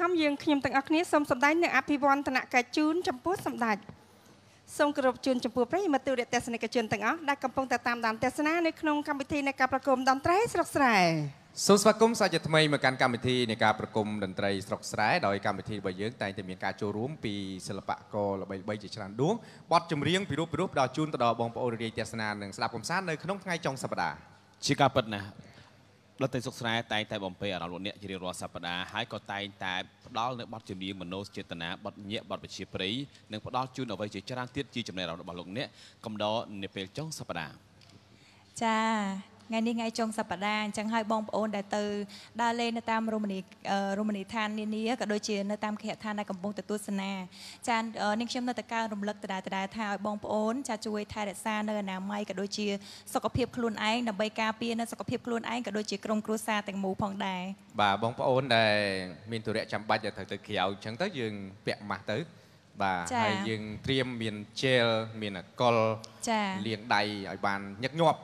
ធម្មយើងខ្ញុំទាំងអស់គ្នាសូមសម្ដែងនូវអភិវឌ្ឍនកិច្ចជូនចំពោះសម្ដេចសូមគោរពជូនចំពោះប្រិយមិត្តទូរទស្សនិកជនទាំងអស់ដែលកំពុងតែតាមដានទស្សនានៅក្នុងកម្មវិធីនៃការប្រគំតន្ត្រីស្រុកស្រែសូមស្វាគមន៍សាជាថ្មីមកកាន់កម្មវិធីនៃការប្រគំតន្ត្រីស្រុកស្រែដោយកម្មវិធីរបស់យើងតែងតែមានការចូលរួមពីសិល្បករល្បីៗជាច្រើនដួងបទចម្រៀងពីរូបពីរូបផ្ដល់ជូនទៅដល់បងប្អូនរាជទេសនានិងស្ដាប់កំសាន្តនៅក្នុងថ្ងៃចុងសប្តាហ៍ជាការពិតណាស់ ដុតតែសុកស្រែតែងតែបំពេអារម្មណ៍លោកអ្នកជារៀងរាល់សប្តាហ៍ហើយក៏តែងតែផ្ដល់នៅបទចម្រៀងមនោចេតនាបទញាក់បទវិជាព្រៃនិងផ្ដល់ជូនអ្វីជាច្រើនទៀតជាចំណេះអារម្មណ៍របស់លោកអ្នកកំដរនៅពេលចុងសប្តាហ៍ចា ថ្ងៃនេះថ្ងៃចុងសប្តាហ៍អញ្ចឹងហើយបងប្អូនដែលទៅដើរលេងនៅតាមរមណីយអឺរមណីយដ្ឋាននានាក៏ដូចជានៅតាមគេហដ្ឋានដែលកំពុងទៅទស្សនាចាអឺនាងខ្ញុំនៅតែកើរំលឹកដដែលដដែលថាឲ្យបងប្អូនចាជួយថែរក្សានៅអនាម័យក៏ដូចជាសុខភាពខ្លួនឯងដើម្បីការពារនៅសុខភាពខ្លួនឯងក៏ដូចជាក្រុមគ្រួសារទាំងមូលផងដែរបាទបងប្អូនដែលមានទុរៈចាំបាច់ដែលត្រូវទៅក្រៅអញ្ចឹងទៅយើងពាក់ម៉ាស់ទៅបាទចា៎ហើយយើងត្រៀមមានជែលមានអាកុលចាលាងដៃឲ្យបានញឹកញាប់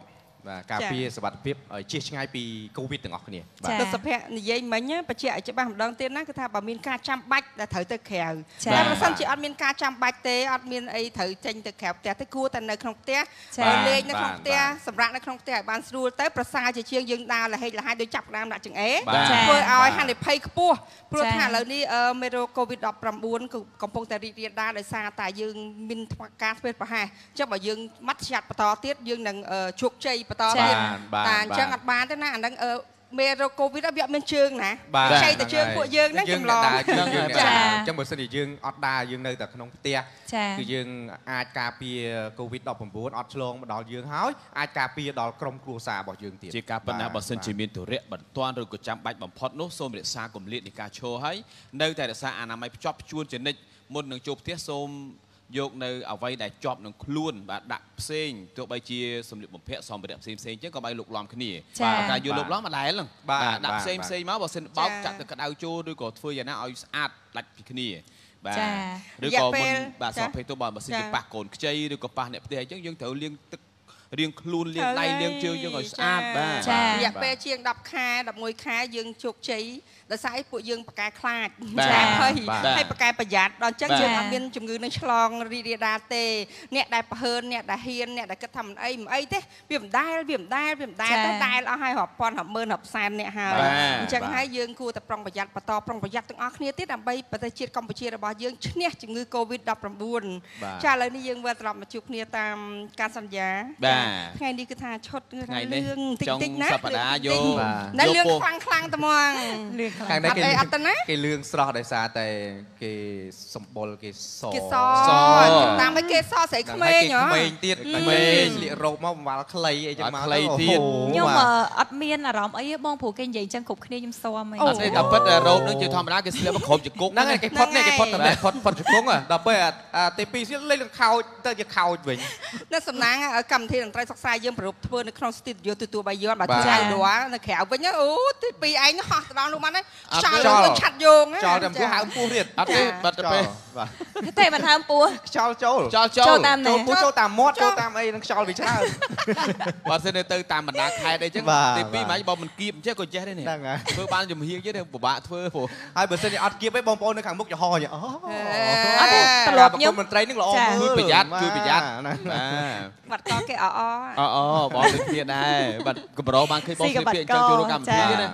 បាទការចា៎ពារសុវត្ថិភាពឲ្យជៀសឆ្ងាយពីកូវីដទាំងអស់គ្នាបាទចា៎លោកសុភ័ក្រនិយាយមិញណាបញ្ជាក់ឲ្យច្បាស់ម្ដងទៀតណាគឺថាបើមានការចាំបាច់ដែលត្រូវទៅក្រៅចា៎តែប្រសិនជាអត់មានការចាំបាច់ទេអត់មានអីត្រូវចេញទៅក្រៅផ្ទះទេគួរតែនៅក្នុងផ្ទះចា៎បើលេងនៅក្នុងបាទផ្ទះបាទសម្រាប់នៅក្នុងផ្ទះឲ្យបានស្រួលទៅប្រសើរជាជាងយើងដើរលហេកលហាយដោយចាប់ផ្ដើមដាក់ចង្អេរបាទចា៎ធ្វើឲ្យបាទហានិភ័យខ្ពស់ព្រោះចា៎ថាឥឡូវនេះអឺមេរោគ COVID-19 គឺកំពុងតែរីករាលដាលដោយសារតែយើងមានការធ្វើប្រហែសអញ្ចឹងបើយើងម៉ាត់ឆ្លាតបន្តទៀតយើងនឹងអឺជោគជ័យបន្តចា៎ទៀតបាទតែអញ្ចឹងបាទអត់បានទេណាអាហ្នឹងអឺមេរោគ COVID វាអត់មានជើងណាបាទខ្ចីតែជើងពួកយើងហ្នឹងចម្លងដើរជើងយើងចា៎ដើរអញ្ចឹងបើសិនជាយើងអត់ដើរយើងនៅតែក្នុងផ្ទះចាគឺយើងអាចការពារ COVID-19 អត់ឆ្លងមកដល់យើងហើយអាចការពារដល់ក្រុមគ្រួសាររបស់យើងទៀតជាការពិតណាស់បាទបើសិនជាមានទុរៈបន្ទាន់ឬក៏ចាំបាច់បំផុតនោះសូមរក្សាគម្លាតនៃការឈរហើយនៅតែរក្សាអនាម័យភ្ជាប់ភ្ជួនជានិច្ចមុននឹងចូលផ្ទះសូម យកនៅអ្វីដែលជាប់នឹងខ្លួនបាទដាក់ផ្សេងទោះបីជាសម្លៀកបំពាក់សម្ភារៈផ្សេងផ្សេងៗចឹងក៏បីលោកលំគ្នាចា៎បាទការយកលោកលំមកដែរហ្នឹងបាទដាក់បាទផ្សេងផ្សេងមកបើសិនបោកចាក់ទៅក្តៅចូលឬក៏ធ្វើយ៉ាងណាឲ្យស្អាតដាច់ពីគ្នាបាទចា៎ឬរយៈក៏ពេលមុនបាទចា៎សពភេទទៅបើបើសិនជាចា៎ប៉ះកូនខ្ចីឬក៏ប៉ះអ្នកផ្ទះអញ្ចឹងយើងត្រូវលាងទឹករៀងខ្លួនលាងដៃហើយលាងជើងយើងឲ្យស្អាតបាទចា៎រយៈពេលជាង10ខែ11ខែយើងជោគជ័យ ដោយសារអីពួកយើងប្រកែខ្លាចបាទចាភ័យបាទហើយប្រកែប្រយ័ត្នដល់អញ្ចឹងបាទយើងអត់មានជំងឺនឹងឆ្លងរីករាលដាលទេអ្នកដែលប្រហើនអ្នកដែលហ៊ានអ្នកដែលគិតថាមិនអីមិនអីទេវាមិនដែលវាមិនដែលវាមិនដែលចា៎ទៅដែលអស់ហើយរាប់ពាន់រាប់ម៉ឺនរាប់សែនអ្នកហើយបាទអញ្ចឹងបាទហើយយើងគួរតែប្រុងប្រយ័ត្នបន្តប្រុងប្រយ័ត្នទាំងអស់គ្នាទៀតដើម្បីប្រទេសជាតិកម្ពុជារបស់យើងឈ្នះជំងឺ Covid-19 បាទចាឥឡូវនេះយើងវិលត្រឡប់មកជួបគ្នាតាមការសន្យាបាទថ្ងៃនេះគឺថាឈុតថ្ងៃនេះរឿងតិចចុងតិចណាសប្តាហ៍យកនៅយករឿងពោះខ្លាំងខ្លាំងៗត្មងលឿនខ្លាំងខាងនេះអត់គេអីអត់ទៅណាគេលឿងស្រស់ដោយសារតែគេសម្បុរគេសគេសសតាមឲ្យគេសស្រីក្មេងហ៎ក្មេងទៀតក្មេងស្លៀករ៉ូបមកបង្វាល់ខ្លីអីចឹងមកខ្លីទៀតអូហខ្ញុំបាទអឺអត់មានអារម្មណ៍អីទេបងព្រោះគេនិយាយអញ្ចឹងគ្រប់គ្នាខ្ញុំស៊ាំហ្មងអត់ទេតែពិតរ៉ូបនឹងជាធម្មតាគេស្លៀកមកគ្រប់ជាគុកហ្នឹងហើយគេផុតនេះគេផុតតែផុតផុតជង្គង់ហ៎ដល់ពេលអាអាទី2ទៀតលេងនឹងខោចទៅជាខោចវិញនៅសំណាងកម្មវិធីតន្ត្រីសិក្សាយើងប្រពធ្វើនៅក្នុងស្ទីឌីយោទូទួលបាយ័នបាទបាទចៅដួលនៅក្រៅវិញណាអូទីពីរឯងហោះទៅដល់នោះមកណាអត់ខ្យល់ចោលទៅឆាត់យងណាចោលតែពោះហៅពោះទៀតអត់ទេបាត់ទៅពេលបាទតែមិនហើមពោះខ្យល់ចូលចោលចោចូលលតាមណាចូលពោះចូលតាមមាត់ចូលតាមអីនឹងខ្យល់វាច្រើនបើសិនទៅតាមបណ្ដាខេត្តអីចឹងបាទទីពីរបាទមិនបើមិនគៀបអញ្ចឹងក៏ចេះដែរនេះហ្នឹងហើយធ្វើបានជំហៀងទៀតពិបាកធ្វើព្រោះហើយបើសិនជាអត់គៀបទេបងប្អូននៅខាងមុខចំហអញ្ចឹងអូអត់ទេត្រឡប់ខ្ញុំមន្ត្រីនឹងល្អចា៎មើលជួយប្រយ័ត្នជួយប្រយ័ត្នណាបាទបាត់តគេអអអអបងដូចគ្នាដែរបាទកម្របានឃើញបងស៊ីស្លៀកក៏បាត់ពាក់អញ្ចឹងចូលរួមកម្មវិធីចា៎ណា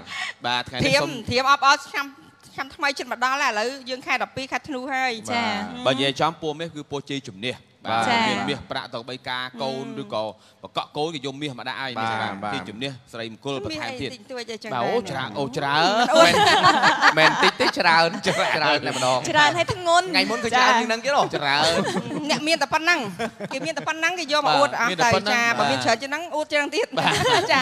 បាទថ្ងៃធៀនេះមសូមធៀមអបអរឆ្នាំឆ្នាំថ្មីជិតមកដល់ហើយឥឡូវយើងខែ12ខែធ្នូហើយចាបើនិយាយចំពោះមាសគឺពោះជ័យជំនះបាទចា៎មានមាសប្រាក់ទៅបីការកូនឬក៏បកក់កូនក៏យកមាសមកដាក់ឲ្យបាទបាទបាទជ័យជំនះស្រីមង្គលបន្ថែមទៀតតិចតួចអីចឹងបាទអូច្រើនអូច្រើនមែនតិចទេច្រើនច្រើនតែម្ដងច្រើនឲ្យធ្ងន់ថ្ងៃមុនក៏ច្រើនជាងហ្នឹងទៀតហ៎ច្រើនអ្នកមានតែប៉ុណ្ណឹងគេមានតែប៉ុណ្ណឹងគេយកមកបាទអួតអស់មានតែតែប៉ុណ្ណឹងចាបាបើទមានច្រើនជាងហ្នឹងអួតជាងទៀតចា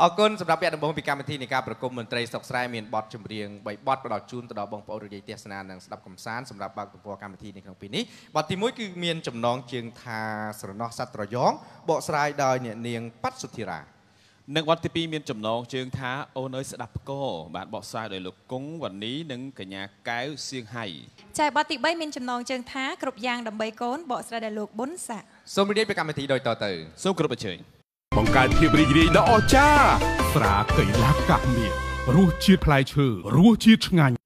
អរគុណសម្រាប់ពាក់ដំបងពីកម្មវិធីនៃការប្រគំមន្ត្រីស្រុកស្រែមានបទចម្រៀង3បទផ្ដល់ជូនទៅដល់បងប្អូនរយទេសនានិងស្ដាប់កំសាន្តសម្រាប់បើកទំព័រកម្មវិធីនៅក្នុងពេលនេះបទទី1គឺមានចំណងជើងថាស្រណោះសត្វត្រយងបកស្រាយដោយអ្នកនាងប៉ាត់សុធិរានិងវត្តទី2មានចំណងជើងថាអូនអើយស្ដាប់ផ្គរបាទបកស្រាយដោយលោកគង់វណ្ណីនិងកញ្ញាកែវសៀងហៃចាបទទី3មានចំណងជើងថាគ្រប់យ៉ាងដើម្បីកូនបកស្រាយដោយលោកប៊ុនសាក់សូមរីករាយពីកម្មវិធីដោយតទៅសូមគោរពអញ្ជើញ បង្កើតភាពរីករាយដ៏អស្ចារ្យស្រាកីឡាកាមាសរសជាតិផ្លែឈើរសជាតិឆ្ងាញ់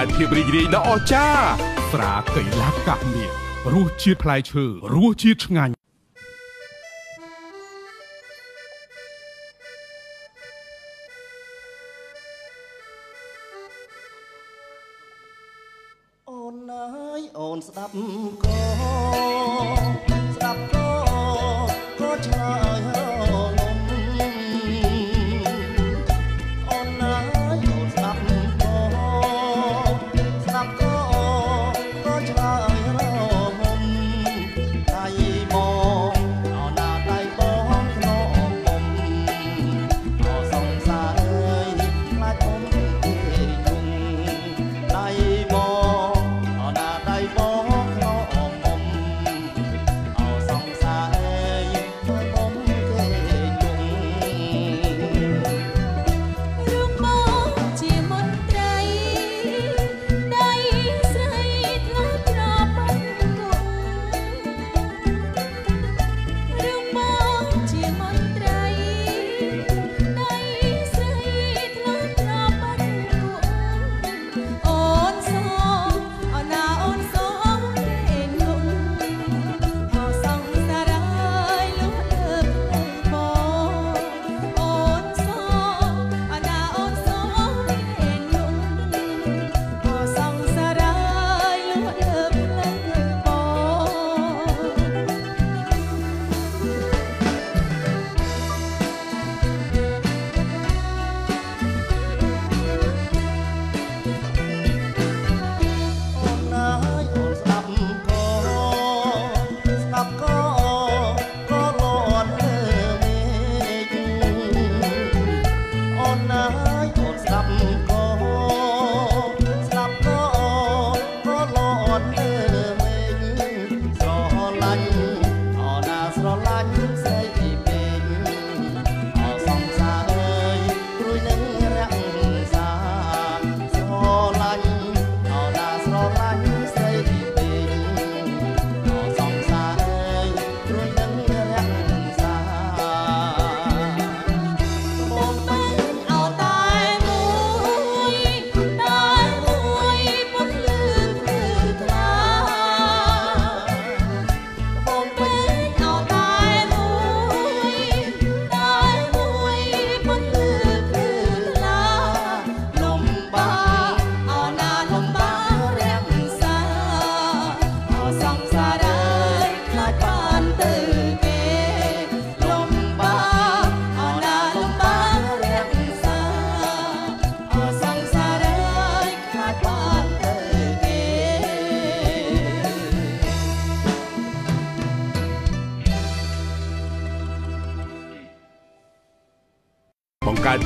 កើតភាពរីករាយដ៏អស្ចារ្យស្រាកៃឡាកាមៀរសជាតិផ្លែឈើរសជាតិឆ្ងាញ់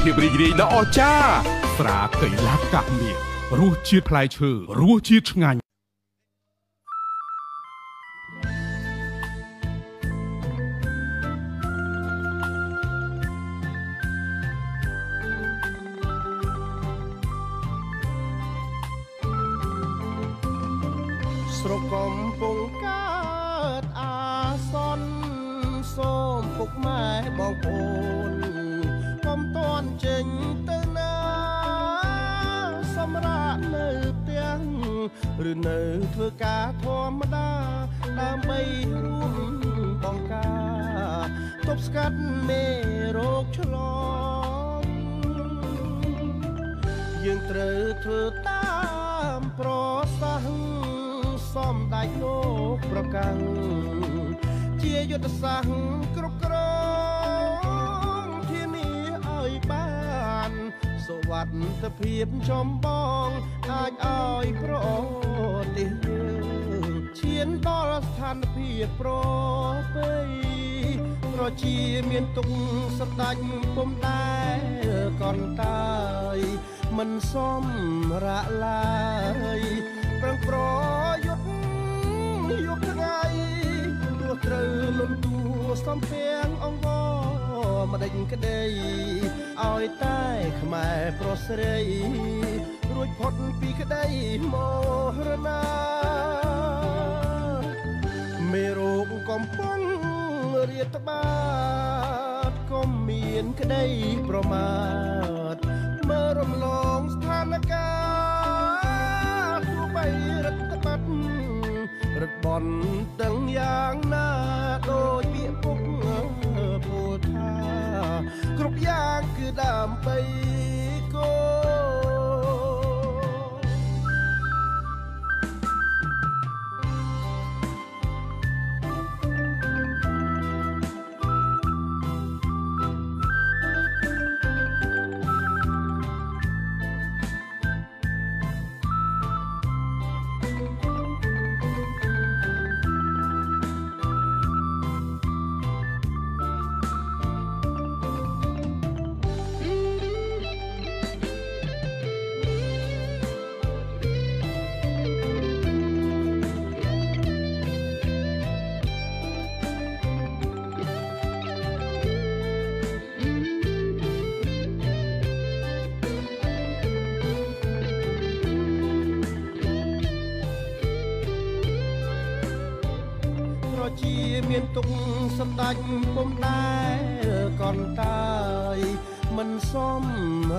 ភាពរីករាយដ៏អស្ចារ្យស្រាកៃឡាកាមៀរសជាតិផ្លែឈើរសជាតិឆ្ងាញ់ស្រុកកំពុងកើតអាសន្នសូមពុកម៉ែបងប្អូន ឬនៅធ្វើការធម្មតាដើម្បីរួមបង្ការទប់ស្កាត់មេរោគឆ្លងយើងត្រូវធ្វើតាមប្រសាសន៍សំដេចលោកប្រកាំងជាយុទ្ធសាស្ត្រគ្រប់គ្រង សុវត្ថិភាពចំបង អាចឲ្យប្រទេសយើងឈានដល់ស្ថានភាពប្រពៃប្រជាមានទុកសម្ដេចពុំដែលកន្តើយមិនសមរៈឡើយប្រឹងប្រយុទ្ធយកថ្ងៃទោះត្រូវលន់តួសំភាងអង្វរ ម្ដេចក្ដីឲ្យតែខ្មែរប្រុសស្រីរួចផុតពីក្ដីមរណាមេរោគកំពុងរាតត្បាតក៏មានក្ដីប្រមាទមើលរំលងស្ថានភាពទោះបីរដ្ឋបាត់រដ្ឋបនទាំងយ៉ាងណាដូចពាក្យពុក គ្រប់យ៉ាងគឺដើម្បីកូន ដេចពុំដែលកនតាយមិនសម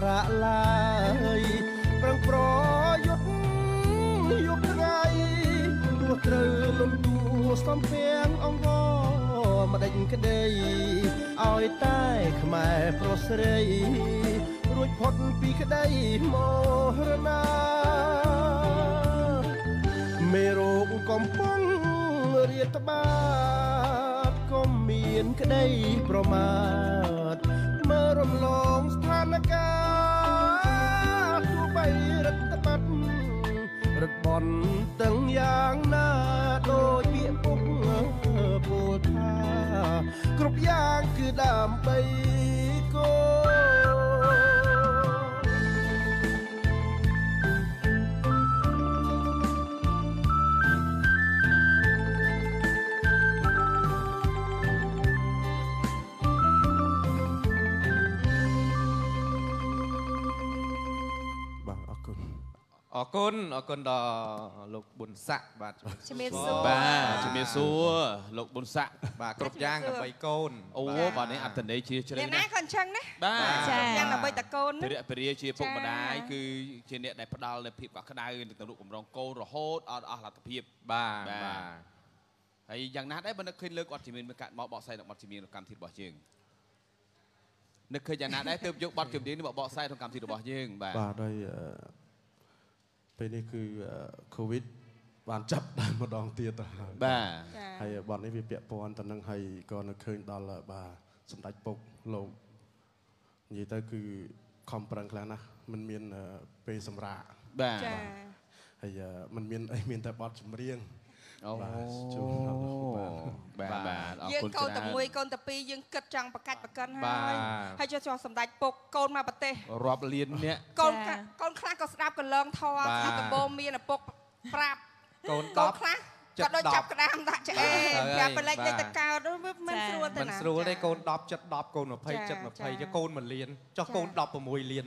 រាក់ឡើយប្រឹងប្រយុទ្ធយប់ថ្ងៃទោះត្រូវលំទួសំភាំងអង្វរម្ដេចក្ដីឲ្យតែខ្មែរប្រុសស្រីរួចផុតពីក្ដីមរណាមេរោគកំពុងរាតត្បាតកុំ មានក្តីប្រមាទមើលរំលងស្ថានភាពទោះបីរដ្ឋបတ်រត់បន់ទាំងយ៉ាងណាដូចពាក្យពុកពោលថាគ្រប់យ៉ាងគឺដើម្បី អរគុណអរគុណដល់លោកប៊ុនស័កបាទជំរាបសួរបាទជំរាបសួរលោកប៊ុនស័កបាទគ្រប់យ៉ាងដើម្បីកូនអូបាទបាទនេះអត្តន័យជាជ្រៅអ្នកណាណាស់ក៏អញ្ចឹងណាបាទចា៎យ៉ាងដើម្បីតកូនពណារិយពរិយជាពុកម្ដាយចា៎គឺជាអ្នកដែលផ្ដល់នូវភាពកក់ក្ដៅទៅក្នុងកម្រងកូនរហូតអត់អស់លទ្ធភាពបាទបាទបាទហើយយ៉ាងណាដែរបើនឹកឃើញលើកអត់ជំនាញមកកាត់មកបកស្រាយក្នុងបទចម្រៀងក្នុងកម្មវិធីរបស់យើងនឹកឃើញយ៉ាងណាដែរទើបយកបទចម្រៀងនេះមកបកស្រាយក្នុងកម្មវិធីរបស់យើងបាទបាទហើយអឺ ពេលនេះគឺកូវីដបានចាប់ដើមម្ដងទៀតទៅហើយ បាទ ចា ហើយបទនេះវាពាក់ព័ន្ធទៅនឹងហើយក៏នៅឃើញដល់បាទសម្ដេចពុកលោកនិយាយទៅគឺខំប្រឹងខ្លាំងណាស់มันមានអឺពេលសម្រាក បាទ ចា ហើយអឺมันមានអីមានតែបទចម្រៀង អូបាទជូនដល់បាទបាទបាទអរយើងគុណកូនច្រើនតែមួយកូនតែពីរយើងគិតចង់បកាច់បកិនបាហើយទហើយចុះចង់សម្ដេចពុកកូនមកប្រទេសរាប់លានអ្នកកូនចាកូនខ្លះក៏ស្ដាប់កលងធរបាទខ្លះដំបូងមានឪពុកប្រាប់កូនកូន10ខ្លះ ចិត្តក៏ដូច10ចាប់ក្តាមដាក់ឆ្អេបាទយ៉ាប្រឡែកបាទលេខតកោតវាមិនចាស្រួលទេមិនណាស្រួលទេចាកូន10ចិត្ត10កូន20ចិត្តចា20ចុះកូន1លានចុះចាកូន16លាន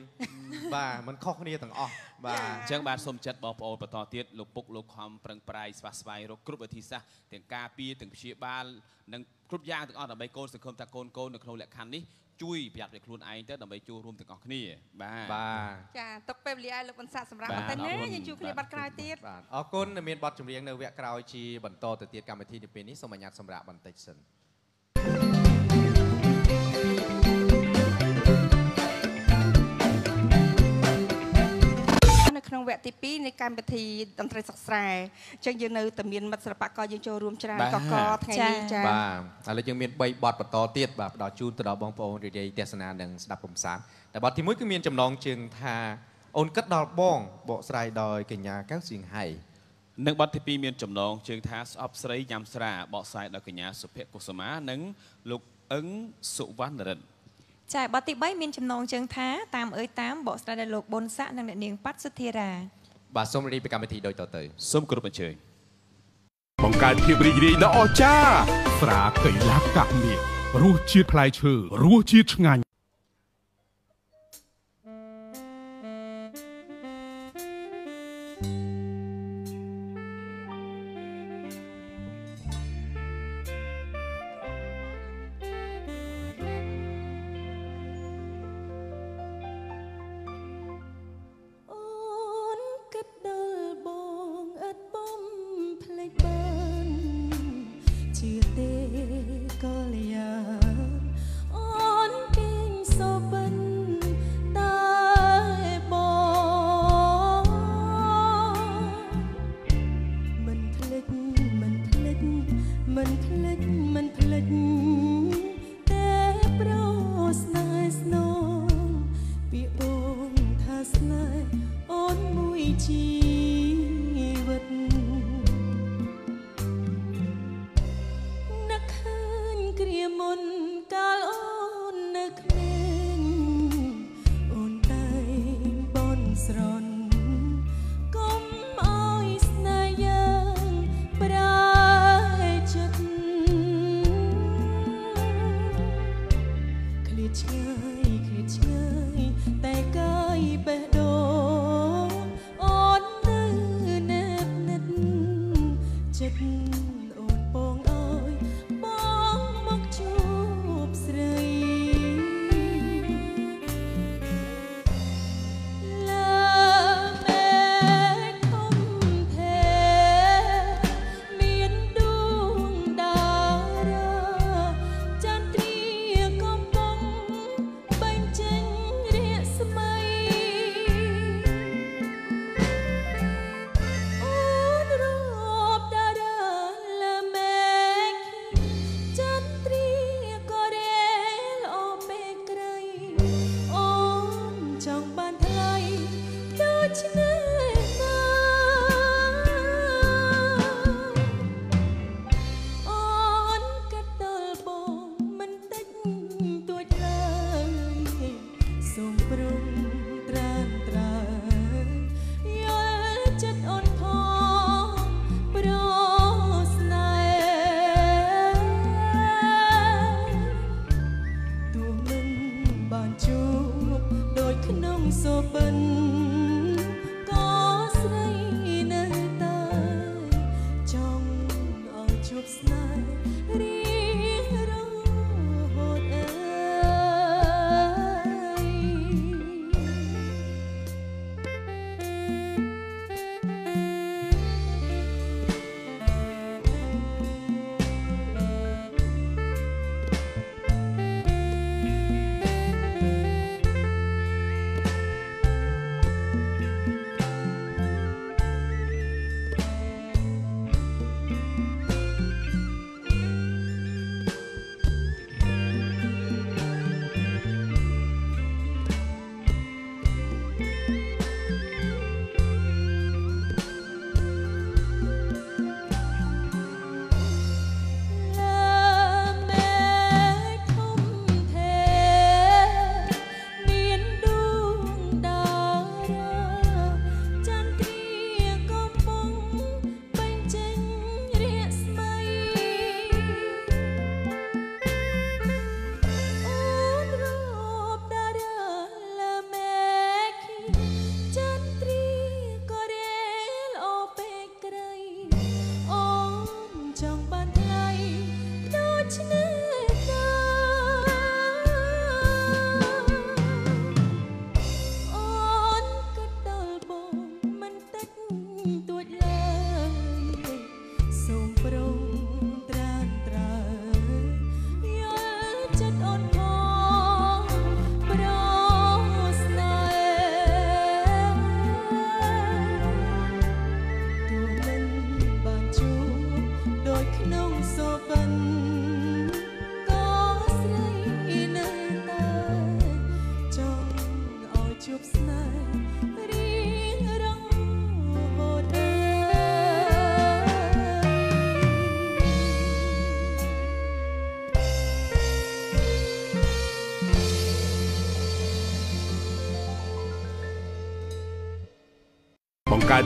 បាទมันខុសគ្នាទាំងអស់បាទចាអញ្ចឹងបាទសូមចិត្តបងប្អូនបន្តទៀតលោកពុកលោកខំប្រឹងប្រែងស្វះស្វែងរកគ្រប់វិធីសាស្ត្រទាំងការពារទាំងព្យាបាលនិងគ្រប់យ៉ាងទាំងអស់ដើម្បីកូនសង្ឃឹមថាកូនកូននៅក្នុងលក្ខខណ្ឌនេះ ជួយប្រយ័ត្នពីខ្លួនឯងទៅដើម្បីចូលរួមទាំងអស់គ្នាបាទបាទចាទុកពេលវេលាឲ្យលោកបន្សាក់សម្រាប់បាទបន្តិចណាអរគុណយើងជួបគ្នាបាទបាត់ក្រោយទៀតបាទអរគុណដែលមានបទចម្រៀងនៅវគ្គក្រោយជាបន្តទៅទៀតកម្មវិធីនៅពេលនេះសូមអញ្ញាតសម្រាប់បន្តិចសិននៅ ក្នុងវគ្គទី2នៃកម្មវិធីតន្ត្រីសិក្សាអញ្ចឹងយើងនៅតែមានមិត្តសិល្បករយើងចូលរួមច្រើនបាទកកថ្ងៃនេះចាបាទឥឡូវយើងមាន3បទបន្តទៀតបាទផ្ដល់ជូនទៅដល់បងប្អូនរីរាយទេសនានិងស្ដាប់កំសាន្តតែបទទី1គឺមានចំណងជើងថាអូនគិតដល់បងបកស្រាយដោយកញ្ញាកៅសៀងហៃនិងបទទី2មានចំណងជើងថាស្អប់ស្រីញ៉ាំស្រាបកស្រាយដោយកញ្ញាសុភកុសុមានិងលោកអឹងសុវណ្ណរិទ្ធ ចាបទទី3មានចំណងជើងថាតាមអើយតាមបកស្រាយដោយលោកប៊ុនស័កនិងអ្នកនាងប៉ាត់សុធារាបាទសូមរីកពីកម្មវិធីដូចតទៅសូមគោរពអញ្ជើញបង្កើតភាពរីករាយដ៏អស្ចារ្យស្រាកៃឡាកាក់មាសរសជាតិផ្លែឈើរសជាតិឆ្ងាញ់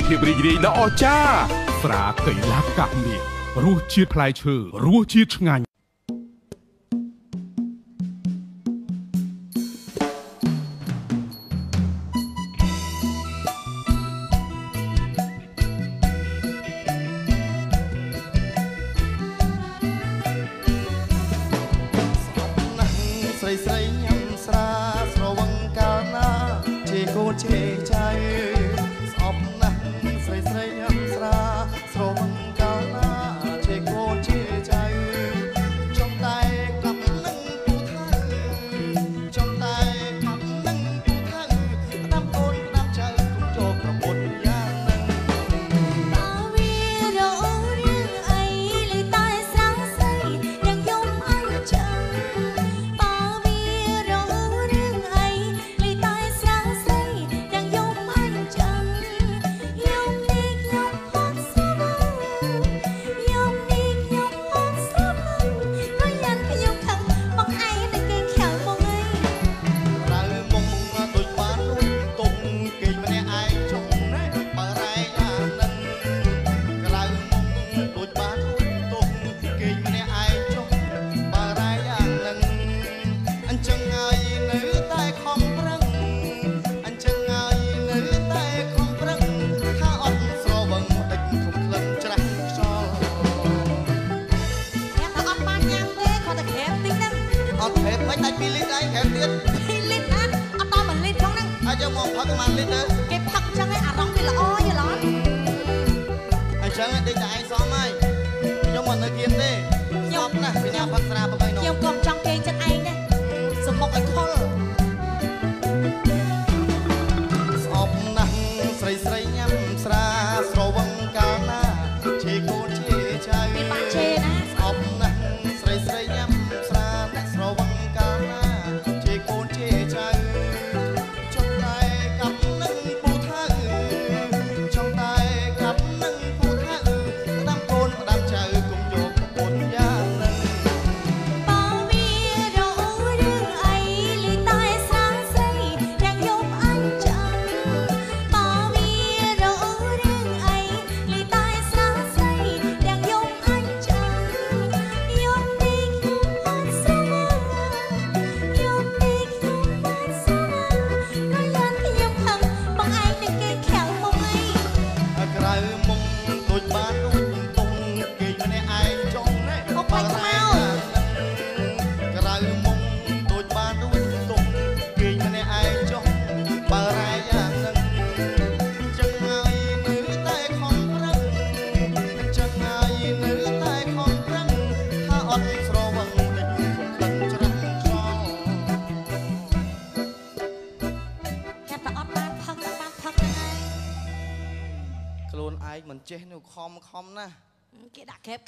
មានភាពរីករាយដ៏អស្ចារ្យស្រាកីឡាកាមនេះរសជាតិផ្លែឈើរសជាតិឆ្ងាញ់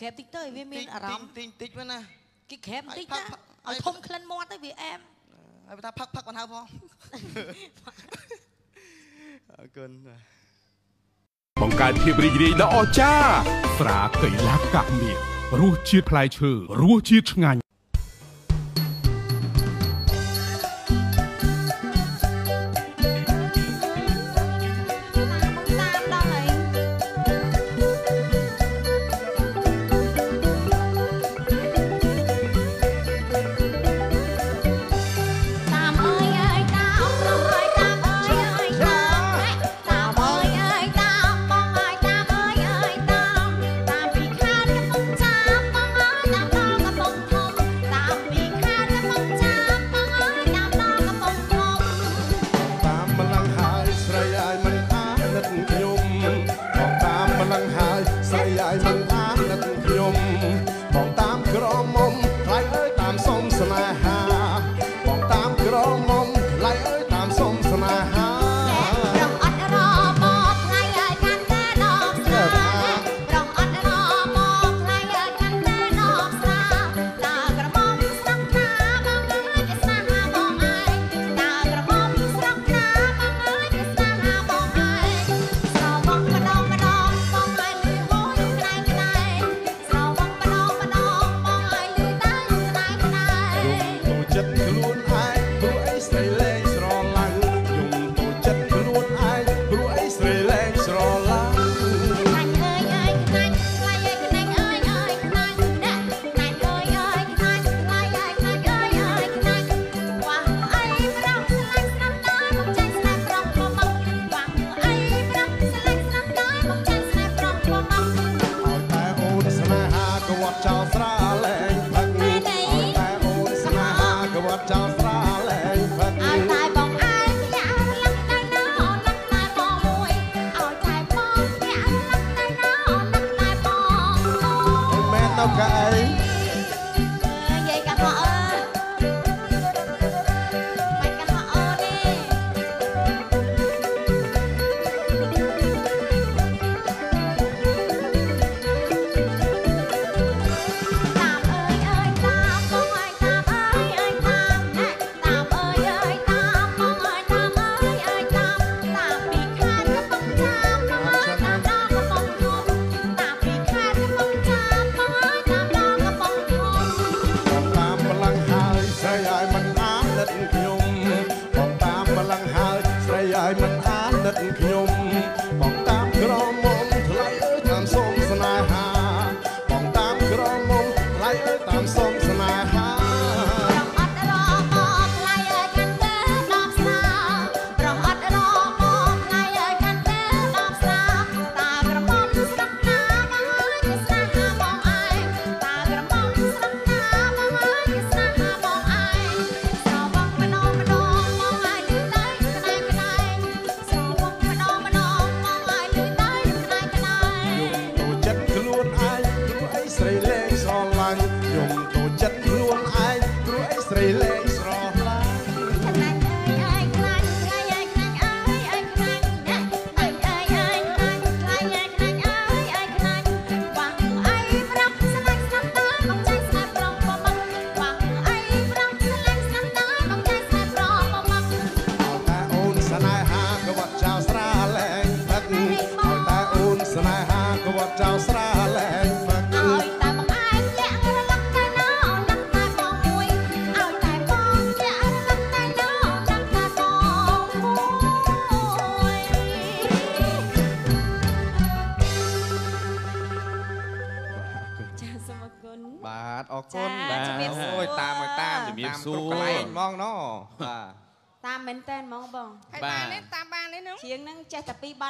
ក្រែបតិចទៅវាមានអារម្មណ៍តិចតិចមកណាគេក្រែបតិចណាឲ្យធំក្លិនមាត់ទៅវាអែមហើយថាផឹកផឹកបានហៅផងអរគុណបង្កើតភាពរីករាយដ៏អស្ចារ្យស្រាកីឡាកាមៀរសជាតិផ្លែឈើរសជាតិឆ្ងាញ់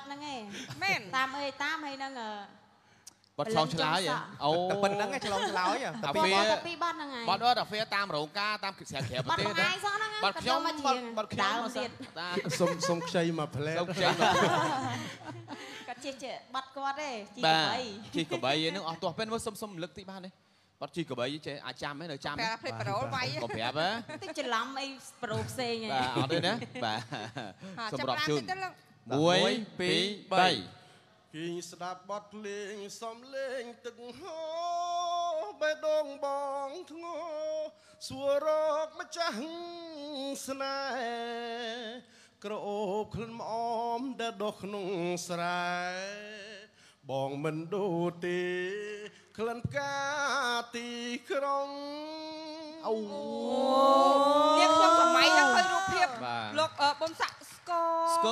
ត់ហ្នឹងឯងមែនតាមអីតាមហើយហ្នឹងបាត់ឆ្លងឆ្លើយអូតែប៉ុណ្្នឹងឯងឆ្លងឆ្លើយតែពីតែពីបាត់ហ្នឹងឯងបាត់អត់តែហ្វេតាមរោងការតាមគិតស្រាក្រែប្រទេសបាត់ឯងសោះហ្នឹងបាត់ខ្ញុំបាត់ខ្ញុំទៀតតាសុំសុំខ្ចីមកផ្លែសុំខ្ចីមកគាត់ជិះជិះបាត់គាត់ទេជីកបីជីកបីហ្នឹងអស់ទាស់ពេលមើលសុំសុំរំលឹកតិចបានទេបាត់ជីកបីចេះអាចចាំទេនៅចាំប្រាប់ភ្លេចប្រូលវាយកុំប្រាប់ហ៎តិចច្រឡំអីប្រូផ្សេងហ៎បាទអត់ទេណាបាទសម្រាប់ជូន 1 2 3គីងស្ដាប់បទភ្លេងសំលេងទឹកហូបេះដូងបងធ្ងោសួររកម្ចាស់ស្នេហ៍ក្រអូបខ្លួនម្អមដែលដុះក្នុងស្រែបងមិនដូរទេក្លិនផ្កាទីក្រុងអូនេះខ្ញុំសម័យដល់ឃើញរូបភាពលោកបំស័ក គរស្គ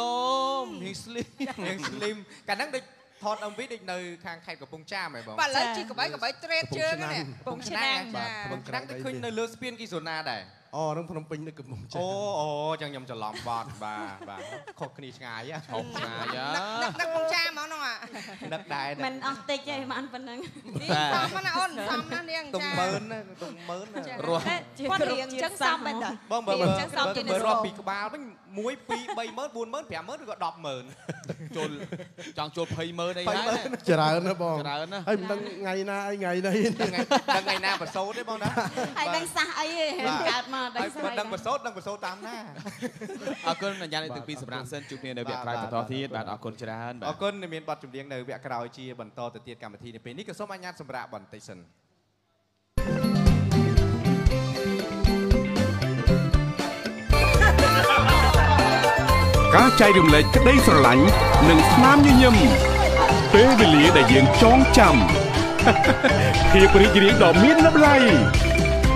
មហ៊ីស្លីនាងស្លីមកាលហ្នឹងដូចថត MV ដូចនៅខាងខេត្តកំពង់ចាមហ៎បងបាទឥឡូវជីកបៃកបៃត្រេតជើងហ្នឹងកំពង់ឆ្នាំងបាទកំពង់ឆ្នាំងដូចឃើញនៅលើស្ពានគីសូណាដែរ អូនឹងភ្នំពេញនៅកំពង់ចាមអូអូចឹងខ្ញុំច្រឡំបត់បាទបាទខុសគ្នាឆ្ងាយហ៎ហុកឆ្ងាយនឹកនឹកកំពង់ចាមហ្មងហ្នឹងអានឹកដែរមិនអស់តិចទេបានប៉ុណ្ណឹងនេះសមណាអូនសមណានាងទុំចាមើនណាទុំមើនណាចារស់គាត់រៀងចឹងសមមែនតើបងបើរៀបើងចឹងសមជាងបើនៅរាប់ស្រុកពីក្បាលវិញ1 2 30000 40000 50000ឬក៏100,000ចូលចង់ចូល20ម៉ឺនអីហើយណាច្រើនណាស់បងច្រើនណាស់ហើយមិនដឹងថ្ងៃណាអីថ្ងៃនេះដឹងថ្ងៃដឹងថ្ងៃណាប្រសូតទេបងណាហើយដឹងសះអីទេកើតមកដឹងហើយសះបើអីដឹងប្រសូតដឹងប្រសូតតាមណាអរគុណអាញាទាំងពីរសម្រាប់សិនជួបគ្នានៅវគ្គក្រោយបន្តទៀតបាទអរគុណច្រើនបាទអរគុណដែលមានបទចម្រៀងនៅវគ្គក្រោយជាបន្តទៅទៀតកម្មវិធីនៅពេលនេះក៏សូមអនុញ្ញាតសម្រាប់បន្តិចសិនការចែករំលែកក្តីស្រឡាញ់និងស្នាមញញឹមពេលវេលាដែលយើងចងចាំភាពរីករាយដ៏មានតម្លៃ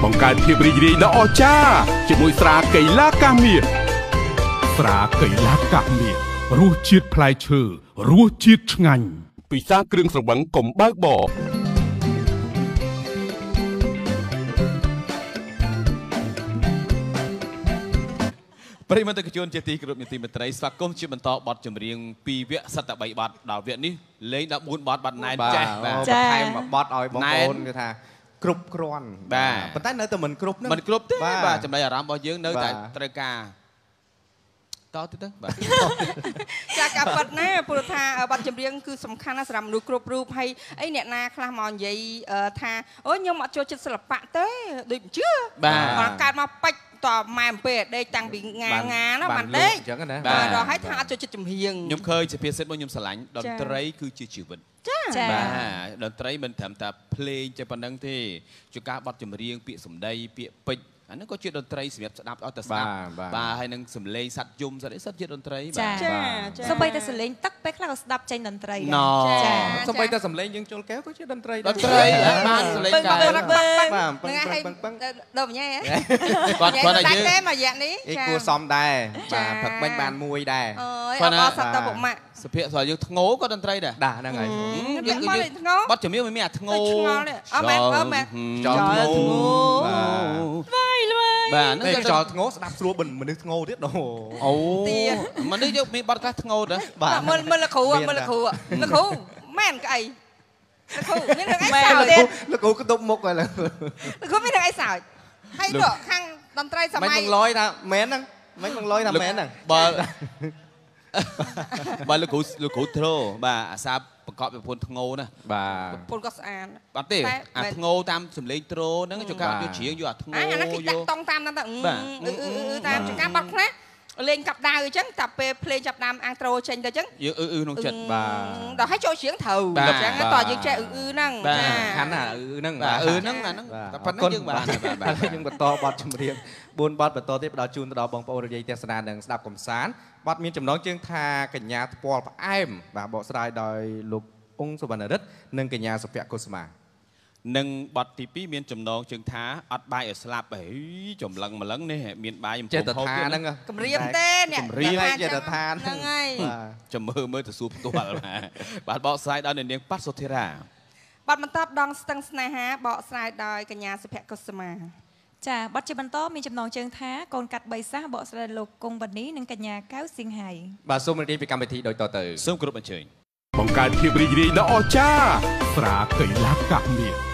បង្កើតភាពរីករាយដ៏អស្ចារ្យជាមួយស្រាកៃឡាកាមៀតស្រាកៃឡាកាមៀតរសជាតិផ្លែឈើរសជាតិឆ្ងាញ់ពិសាគ្រឿងស្រវឹងកុំបើកបរប្រិយមិត្តទេសជនជាទីគោរពជាទីមេត្រីស្វាគមន៍ជាបន្តបទចម្រៀងពីវគ្គសិតតែ3បទដល់វគ្គនេះលេង14បទបាត់ណែនចេះបាទបន្ថែមមួយបទឲ្យបងប្អូនគឺថា គ្រប់គ្រាន់បាទប៉ុន្តែនៅតែមិនគ្រប់ហ្នឹងមិនគ្រប់ទេបាទបាទចំណុចអារម្មណ៍របស់យើងនៅតែបាទត្រូវការតទៅទៅបាទចាការប៉ັດណាព្រោះថាប័ណ្ណចម្រៀងគឺសំខាន់ណាស់សម្រាប់មនុស្សគ្រប់រូបហើយអីអ្នកណាខ្លះមកនិយាយអឺថាអូខ្ញុំអត់ចូលចិត្តសិល្បៈទេដូចមិនជឿបាទគាត់កើតមកពេច តម៉ែអំពេលដេកតាំងពីងាងាណាបានដេកអញ្ចឹងណាបាទបាទដល់ហើយថាអត់ចូលចិត្តចម្រៀងខ្ញុំឃើញសុភាសិតមួយខ្ញុំស្រឡាញ់តចា៎ន្ត្រីគឺជាជីវិតចាបាទតន្ត្រីមិនត្រឹមតែភ្លេងតែប៉ុណ្្នឹងទេជាការបត់ចម្រៀងពាក្យសម្ដីពាក្យពេចន៍ អាហ្នឹងក៏ជាតន្ត្រីសម្រាប់ស្ដាប់ឲ្យតែស្ដាប់ បាទបាទ បាទហើយនឹងសំឡេងសัตว์យំសัตว์អីសិតជាតន្ត្រី ចា បាទ ចាចា សូម្បីតែសលេងទឹកពេលខ្លះក៏ស្ដាប់ចេញតន្ត្រីដែរ ណ៎ ចា សំបីតែសំឡេងយើងចូលកែវក៏ជាតន្ត្រី តន្ត្រីហើយបានសំឡេង ពឹង កែ ពឹងពឹងពឹង បាទពឹង ហ្នឹងហើយ ពឹងពឹង ដល់ញ៉ែហ៎ គាត់គាត់តែ ដា យើ ច់ ង ទេមួយរយៈនេះ អីគួរសមដែរ ចា បាទផឹកមិញបានមួយដែរ អើយ ប៉ុ អ ន្តែ បអរសត្វតពុកម៉ាក់ សុភាស្រាយើងធ្ងោក៏តន្ត្រីដែរបាទហ្នឹងហើយយើងមកលេងធ្ងោបត់ចម្រៀងមិនមានអាធ្ងោឆ្ងល់នេះអត់មែនអត់មែនចោលធ្ងោបាទហ្នឹងនេះគឺចោលធ្ងោស្ដាប់ស្រួលបិនមនុស្សធ្ងោទៀតដូអូទាមនុស្សយើងមានបត់ខ្លះធ្ងោដែរបាទមើលមើលលោកគ្រូមានមើលលោកតាគ្រូលោកគ្រូមែនក្អីលោកគ្រូមានរឿងអីមែសើនចលោកទៀតលោកគ្រូក្តុបមុខហើយលោកលោកគ្រូមានរឿងអីសើចហើយលោកខាងតន្ត្រីសមិនម័យបងលយថាមែនហ្នឹងមិនបងលយថាមែនហ្នឹងបើ បើលោកគ្រូលោកគ្រូធ្រោបាទអាសាប្រកបប្រពន្ធធ្ងោណាបាទពូនក៏ស្អាតបាត់ទេតែអាមិនធ្ងោតាមសំឡេងត្រូហ្នឹងចង្ការបាទយកជ្រៀងយកអាធ្ងោអាអាហ្នឹងគេយតាក់កតងតាមហ្នឹងទៅអឺបាទអឺអឺអឺតាមចង្កាបាត់ខ្លះ លេងកាប់ដាវអញ្ចឹងតែពេលភ្លេងចាប់ដើមអាងត្រូចេញទៅអញ្ចឹងយើងអឺអឺក្នុងចិត្តបាទដល់ឲ្យចូលជ្រៀងត្រូវបាទអញ្ចឹងបាទតោះយើងចេះអឺអឺហ្នឹងបាទចាខានណាអឺហ្នឹងបាទអឺហ្នឹងអាហ្នឹងតែប៉ុណ្្នឹងយើងបានបាទបាទបាទយើងបន្តបទចម្រៀង4បទបន្តទៀតផ្ដល់ជូនទៅដល់បងប្អូនរយាយទេសនានិងស្ដាប់កំសាន្តបទមានចំណងជើងថាកញ្ញាថ្ពាល់ផ្អែមបាទបកស្រាយដោយលោកអង្គសុវណ្ណរិទ្ធនិងកញ្ញាសុភ័ក្រកុសុមា និងបទទី2មានចំណងជើងថាអត់បាយឲ្យស្លាប់អីចម្លឹងម្លឹងនេះមានបាយចំចេពោះតហូបថាទៀតហ្នឹងហ្នឹងហ៎គម្រាមទេអ្នកគម្រាមថាចេតថាហ្នឹងហើយបាទចាំមើលមើលទៅសួរផ្ទាល់បាទបាទបកស្រាយដោយអ្នកនាងប៉ាត់សុធិរាបាត់បន្តដងស្ទឹងស្នេហាបកស្រាយដោយកញ្ញាសុភ័ក្រកុសុមាចាបទជាបន្តមានចំណងជើងថាកូនកាត់បីសះបកស្រាយលោកគង់វណ្ណីនិងកញ្ញាកៅសៀងហៃបាទសូមរីករាយពីកម្មវិធីដូចតទៅសូមគោរពអញ្ជើញបង្កើតភាពរីករាយដ៏អស្ចារ្យស្រាកៃឡាកាមៀត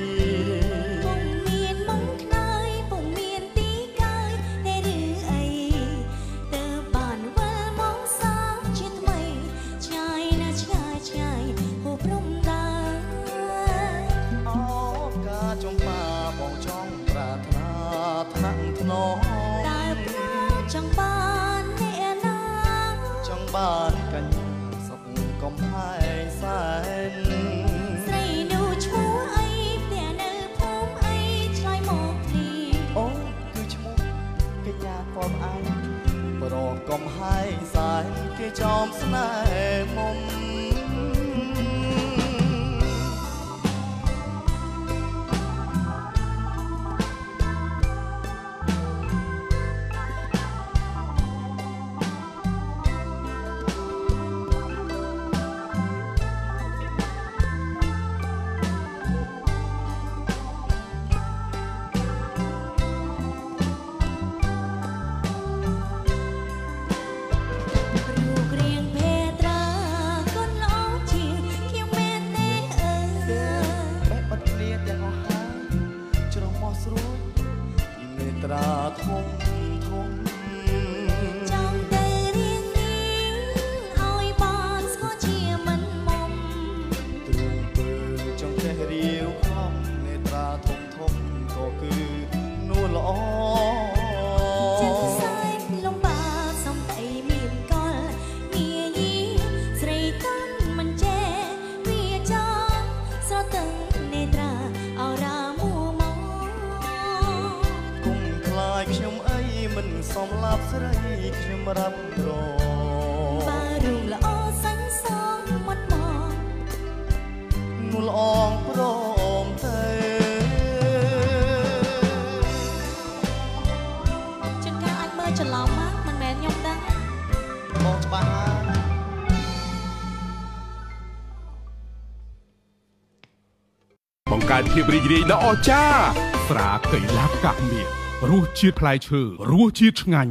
ភាពរីករាយដ៏អស្ចារ្យស្រាកីឡាកាមៀរសជាតិផ្លែឈើរសជាតិឆ្ងាញ់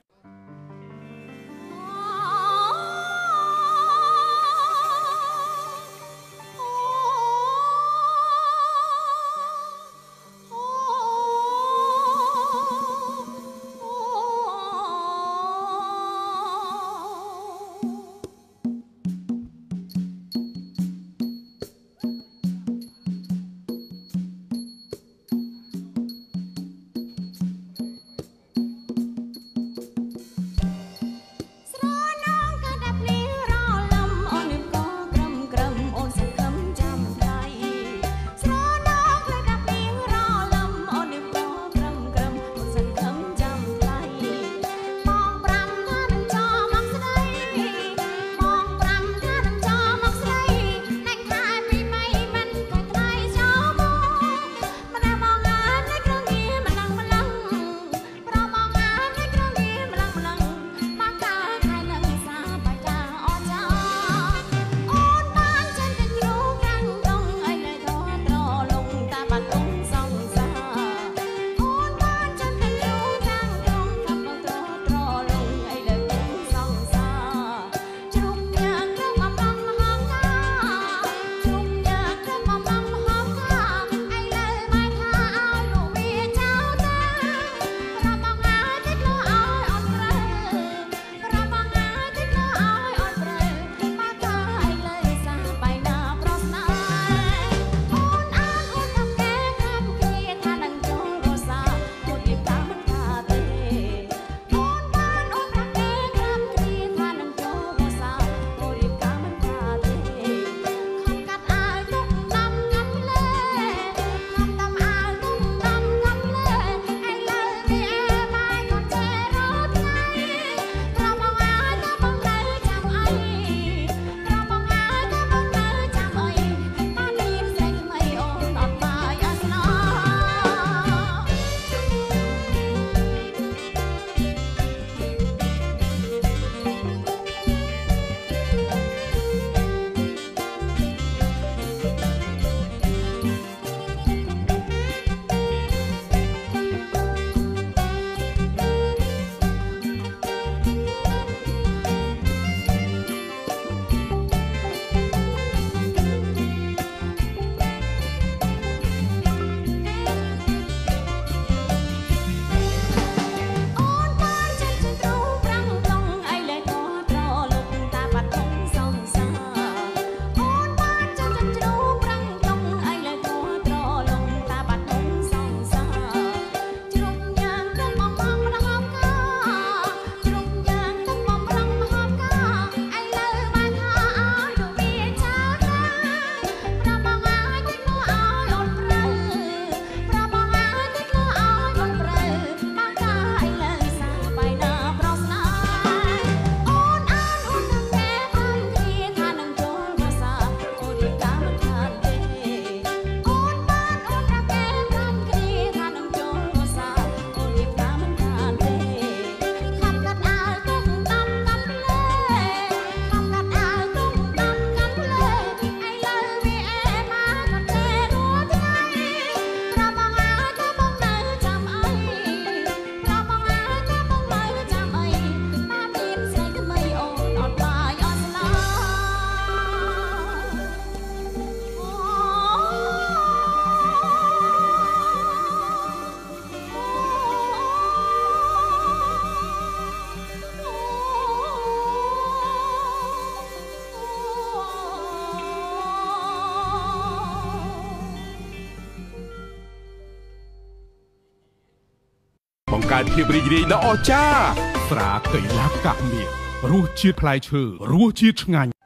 កើតភាពរីករាយដ៏អស្ចារ្យស្រាកីឡាកាសមាសរសជាតិផ្លែឈើរសជាតិឆ្ងាញ់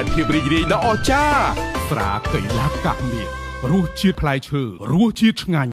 កើតភាពរីករាយដ៏អស្ចារ្យស្រាកីឡាកាសមាសរសជាតិផ្លែឈើរសជាតិឆ្ងាញ់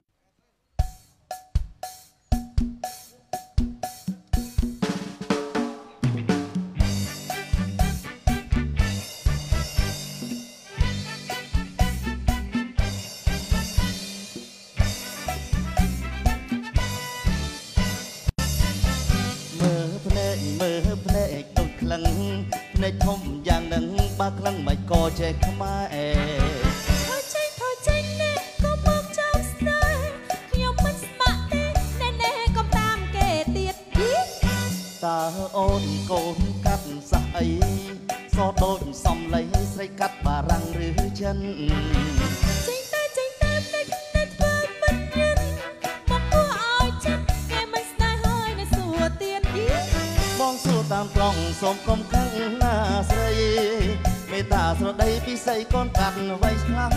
ស័យកូនកាត់វ័យឆ្លាំង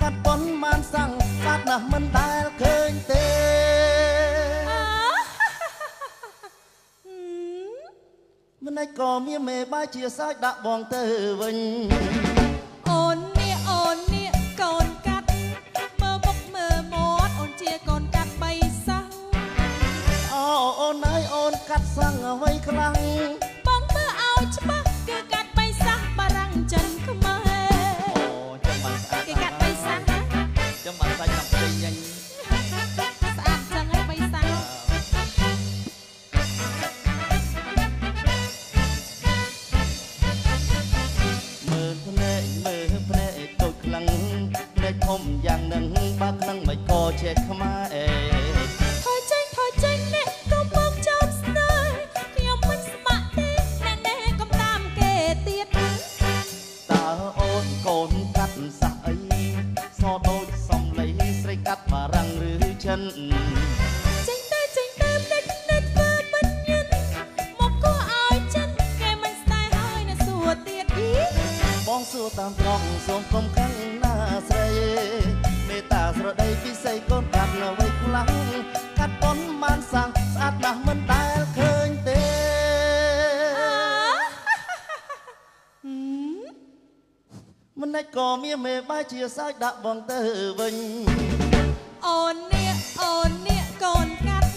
កាត់ប៉ុនមានសាំងកាត់ណាស់មិនដែលឃើញទេមិនឯក៏មានមេបាជាសើចដាក់បងទៅវិញអូននេះអូននេះកូនកាត់មើលមុខមើលមាត់អូនជាកូនកាត់បីសាំងអូអូនអើយអូនកាត់សាំងអ្វីខ្លាំងបងមើលឲ្យច្បាស់ ចឹងបានសាច់តាមពេញញញស្អាតចឹងហើយបៃសាមើលភ្នែកមើលភ្នែកដូចខ្លាំងភ្នែកធំយ៉ាងនឹងបើខ្លាំងមិនក៏ចេះខ្មែ ជាសើចដាក់បងទៅវិញអូននេះអូននេះកូនកាត់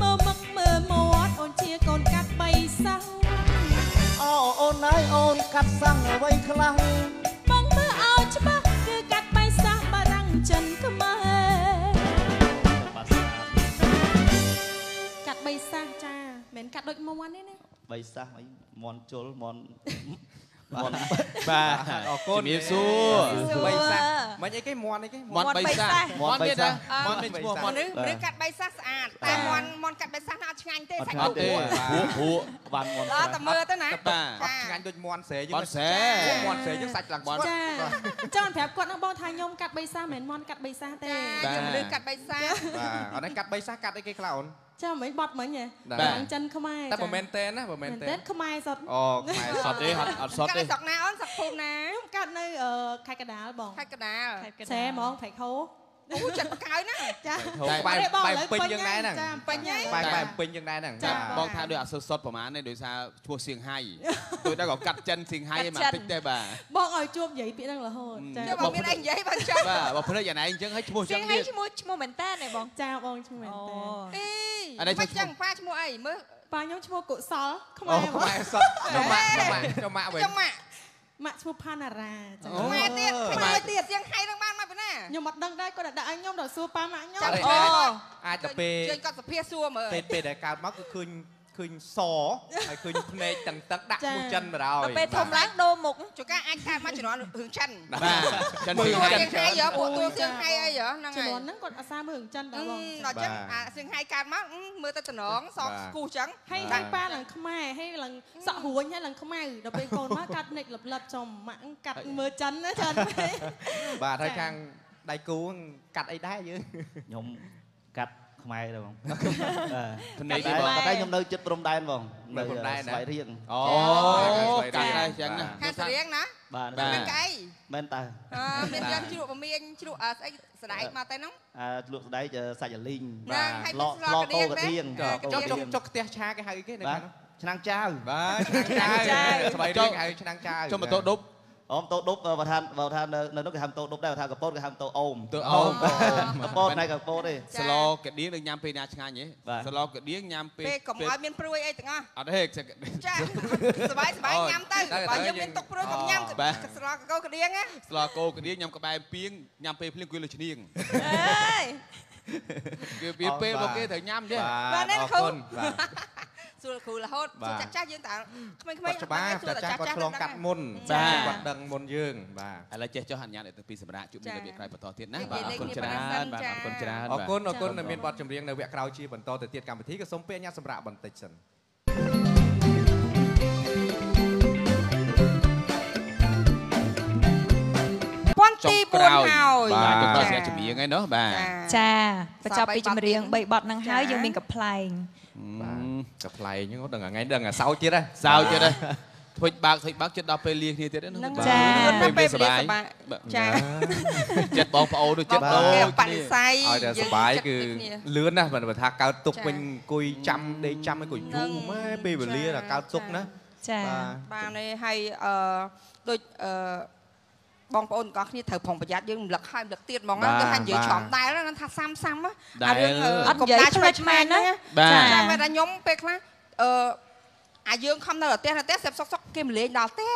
មើលមុខមើលមាត់អូនជាកូនកាត់បៃសាំងអូអូនហើយអូនកាត់សាំងអ្វីខ្លាំងបងមើលឲ្យច្បាស់គឺកាត់បៃសាបារាំងចិនខ្មែរបាទស្អាតកាត់បៃសាចាមិនកាត់ដូចមួនទេណាបីសាសអីមន់ជុលមន់មន់ បាទអរគុណជំរាបសួរសួរបីសាមិនអីគេមន់អីគេមន់បៃសាមាន់បៃសាមន់មានឈ្មោះមន់ឬឬកាត់បៃសាស្អាតតែមន់មន់កាត់បៃសាណាអត់ឆ្ងាញ់ទេសាច់អត់ទេពុកព្រោះព្រោះបានមន់អត់តែមើលទៅណាបាទអត់ឆ្ងាញ់ដូចមន់ស្រែយើងមន់ស្រែមន់ស្រែយើងសាច់ឡើងស្វិតចាចង់ប្រាប់គាត់នឹងបងថាខ្ញុំកាត់បៃសាមិនមែនមន់កាត់បៃសាទេចាខ្ញុំឬកាត់បៃសាបាទអត់នេះកាត់បីសាកាត់អីគេខ្លះអូន ចាមិនបត់មិញហ៎បាទបារាំងចិនខ្មែរតែមិនមែនតែនណាមិនមែមែននតែទេនខ្មែរសុទ្ធអូខ្មែរសតទេអត់អត់សតកាត់ទេឲ្យស្រុកណាអូនស្រុកភូមិណាខ្ញុំកាត់នៅអឺខេត្តកណ្ដាលបងខេត្តកណ្ដាលសែហ្មងប្រៃខោ អូចិត្តបកៅណាចាបែបអត់ទេបងបែបឥឡូវពេញពេញយ៉ាងដែរហ្នឹងចាពេញហើយបែបបែបពេញយ៉ាងដែរហ្នឹងចាបាទបងថាដូចអត់សូវសតប្រហែលទេដោយសារឈ្មោះសៀងហៃដូចតែក៏កាត់ចិនសៀងហៃឯងមិនតិចទេបាទបងឲ្យជួបនិយាយពាក្យហ្នឹងរហូតចាចុះបងមានអីនិយាយបងចុះបាទបើភ្លេចយ៉ាងណាអញ្ចឹងឲ្យឈ្មោះសៀចឹងងហៃទៀតឈ្មោះឈ្មោះមែនតើបងចាបងឈ្មោះមែនទេអីអានេះមិនឈ្មោះចឹងប៉ាឈ្មោះអីមើលប៉ាខ្ញុំឈ្មោះកុសលខ្មអូែខ្មែរសតខ្ញុំម៉ាក់ខ្ញុំម៉ាក់ខ្ញុំម៉ាក់វិញចាំម៉ាក់ ម៉ាក់ឈ្មោះផាណារ៉ាចាអូខ្មែរទៀតខ្មែរទៀតសៀងហៃនឹងបានមកពីណាខ្ញុំអត់ដឹងដែរគាត់ដាក់ឲ្យខ្ញុំដល់សួរប៉ាម៉ាក់ខ្ញុំចា៎អូអាចទៅពេលជើញគាត់សភាសួរមើលពេលពេលដែលកើតមកគឺឃើញ ឃើញសហើយឃើញភ្នែកតឹងតឹងដាក់ឈ្មោះចិនមកហើយពេលធំឡើងដូរមុខជួការអាចកើតមកជំនាន់រឿងចិនបាទចិនមើលសៀងហៃសៀងហៃយើពួកតួសៀងហៃអីយើហ្នឹងចំហើយនួនហ្នឹងគាត់អាសាមើលរឿងចិនដែរបងដល់ចឹងអាសៀងហៃកើតមកមើលទៅតំណងសក់គូចឹងហើយហើយប៉ាឡើងខ្មែរហើយឡើងសក់រួញហើយឡើងខ្មៅដល់ពេលកូនមកកាត់និចលឹបលឹបចំម៉ាក់កាត់មើលចិនណាចិនពេកបាទហើយខាងដៃគូកាត់អីដែរយើងខ្ញុំកាត់ ខ្មែរដែរបងបាទភ្នែកតែទេបងតែខ្ញុំនៅចិត្តព្រំដែនបងនៅព្រំដែនណាស្វាយរៀងអូកាកាត់ត់ដែរដែរអញ្ចឹងណាខាងសរៀងណាបាទបាទមានកៅអីមែនតើអឺមានយើងជ្រក់បមៀនជ្រក់អឺស្អីស្ដែកមកតែហ្នឹងអាលក់ស្ដែកសាច់អាលីងបាទឡកឡកកោកទៀងចុះចុះចុះផ្ទះឆាគេហៅអីគេនៅបាខាទងនោះឆ្នាំងចាវបាទឆ្នាំងចាវស្បៃរៀងហៅឆ្នាំងចាវចុះម៉ូតូដប់ អូមតោដប់បើថាបើថានៅនៅនោះគេហៅតោដប់ដែរបើថាកពតគេហៅតោអូម ទៅអូមក ពតណៃកពតទេ ស្លកដៀងនឹងញ៉ាំពេលណាឆ្ងាញ់ហ៎ បាទ ស្លកដៀងញ៉ាំពេល ពេលកុំឲ្យមានព្រួយអីទាំងអស់ អត់ទេ ចាសบายសบาย អូ ញ៉ាំទៅ ទៅ បើ ទៅ យើង យើង មានទុកព្រួយកុំញ៉ាំ បាទ ស្លកកោក្តៀងណា ស្លកោកដៀងញ៉ាំក្បែរពីងញ៉ាំពេលភ្លៀងគួយលើឈ្នៀង អើយ គឺពីពេលមកគេត្រូវញ៉ាំទេ បាទអរគុណបាទ សួរគ្រូរហូតបាទសួរចាស់ចាស់យើងតើក្មេងៗគាត់ច្បាស់តែចាស់គាត់ឆ្លងកាត់មុនបាទគាត់ដឹងមុនយើងបាទឥឡូវចេះចុះអនុញ្ញាតឲ្យទាំងពីរសម្រាប់ជួបមានរបៀបក្រោយបន្តទៀតណានិបាទយាយអរគុណលេងច្រើនគ្នាបាទចា៎អរគុណច្រើនអរគុណអរគុណបាទដែលមានបទចម្រៀងនៅវគ្គក្រោយជាបន្តទៅទៀតកម្មវិធីក៏សូមពេលញ៉ាំសម្រាប់បន្តិចសិនពាន់ចុងទីក្រោយ4ហើយបាទចុងក្រោយចាសម្រាប់ចម្រៀងឯណោះបាទចាបញ្ចប់ពីចម្រៀងសោយ3បទហ្នឹងហើយចាយើងមានកំ pl ែង បាទកាផ្លែហ្នឹងដឹងថ្ងៃដឹងអាសោចទៀតហ៎សើចទៀតហ៎ធ្វើបាក់ធ្វើបាក់ចិត្តដល់ពេលលាគ្នាទៀតណាហ្នឹងបាទចាទៅពេលសវេលាបាយសប្បាយបាទចាចិត្តបងប្អូនដូចចិត្តបងដូប្អូនរបនិស័យឲ្យតែសបាយគឺលឿនណាស់បើថាកើតទុកវិញអង្គុយចាំដេកចាំឲ្យក៏យូរម៉ែពេលវេលាដល់កើតទុកណាចាបាទបានទេហើយអឺដូចអឺ បងប្អូនទាំងអស់គ្នាត្រូវប្រុងប្រយ័ត្នយើងរំលឹកហើយរំលឹកទៀតហ្មងណាបាទគឺថានិយាយបាទច្រំដែលហ្នឹងថាសាំសាំណាដែលអារឿងអឺអត់និយាយឆ្វេងឆ្មាញណាបាទចាមែនថាខ្ញុំពេលខ្លះអឺអាយើងខំនៅផ្ទះនៅផ្ទះសេបសុកសុកគេមកលេងដល់ផ្ទះ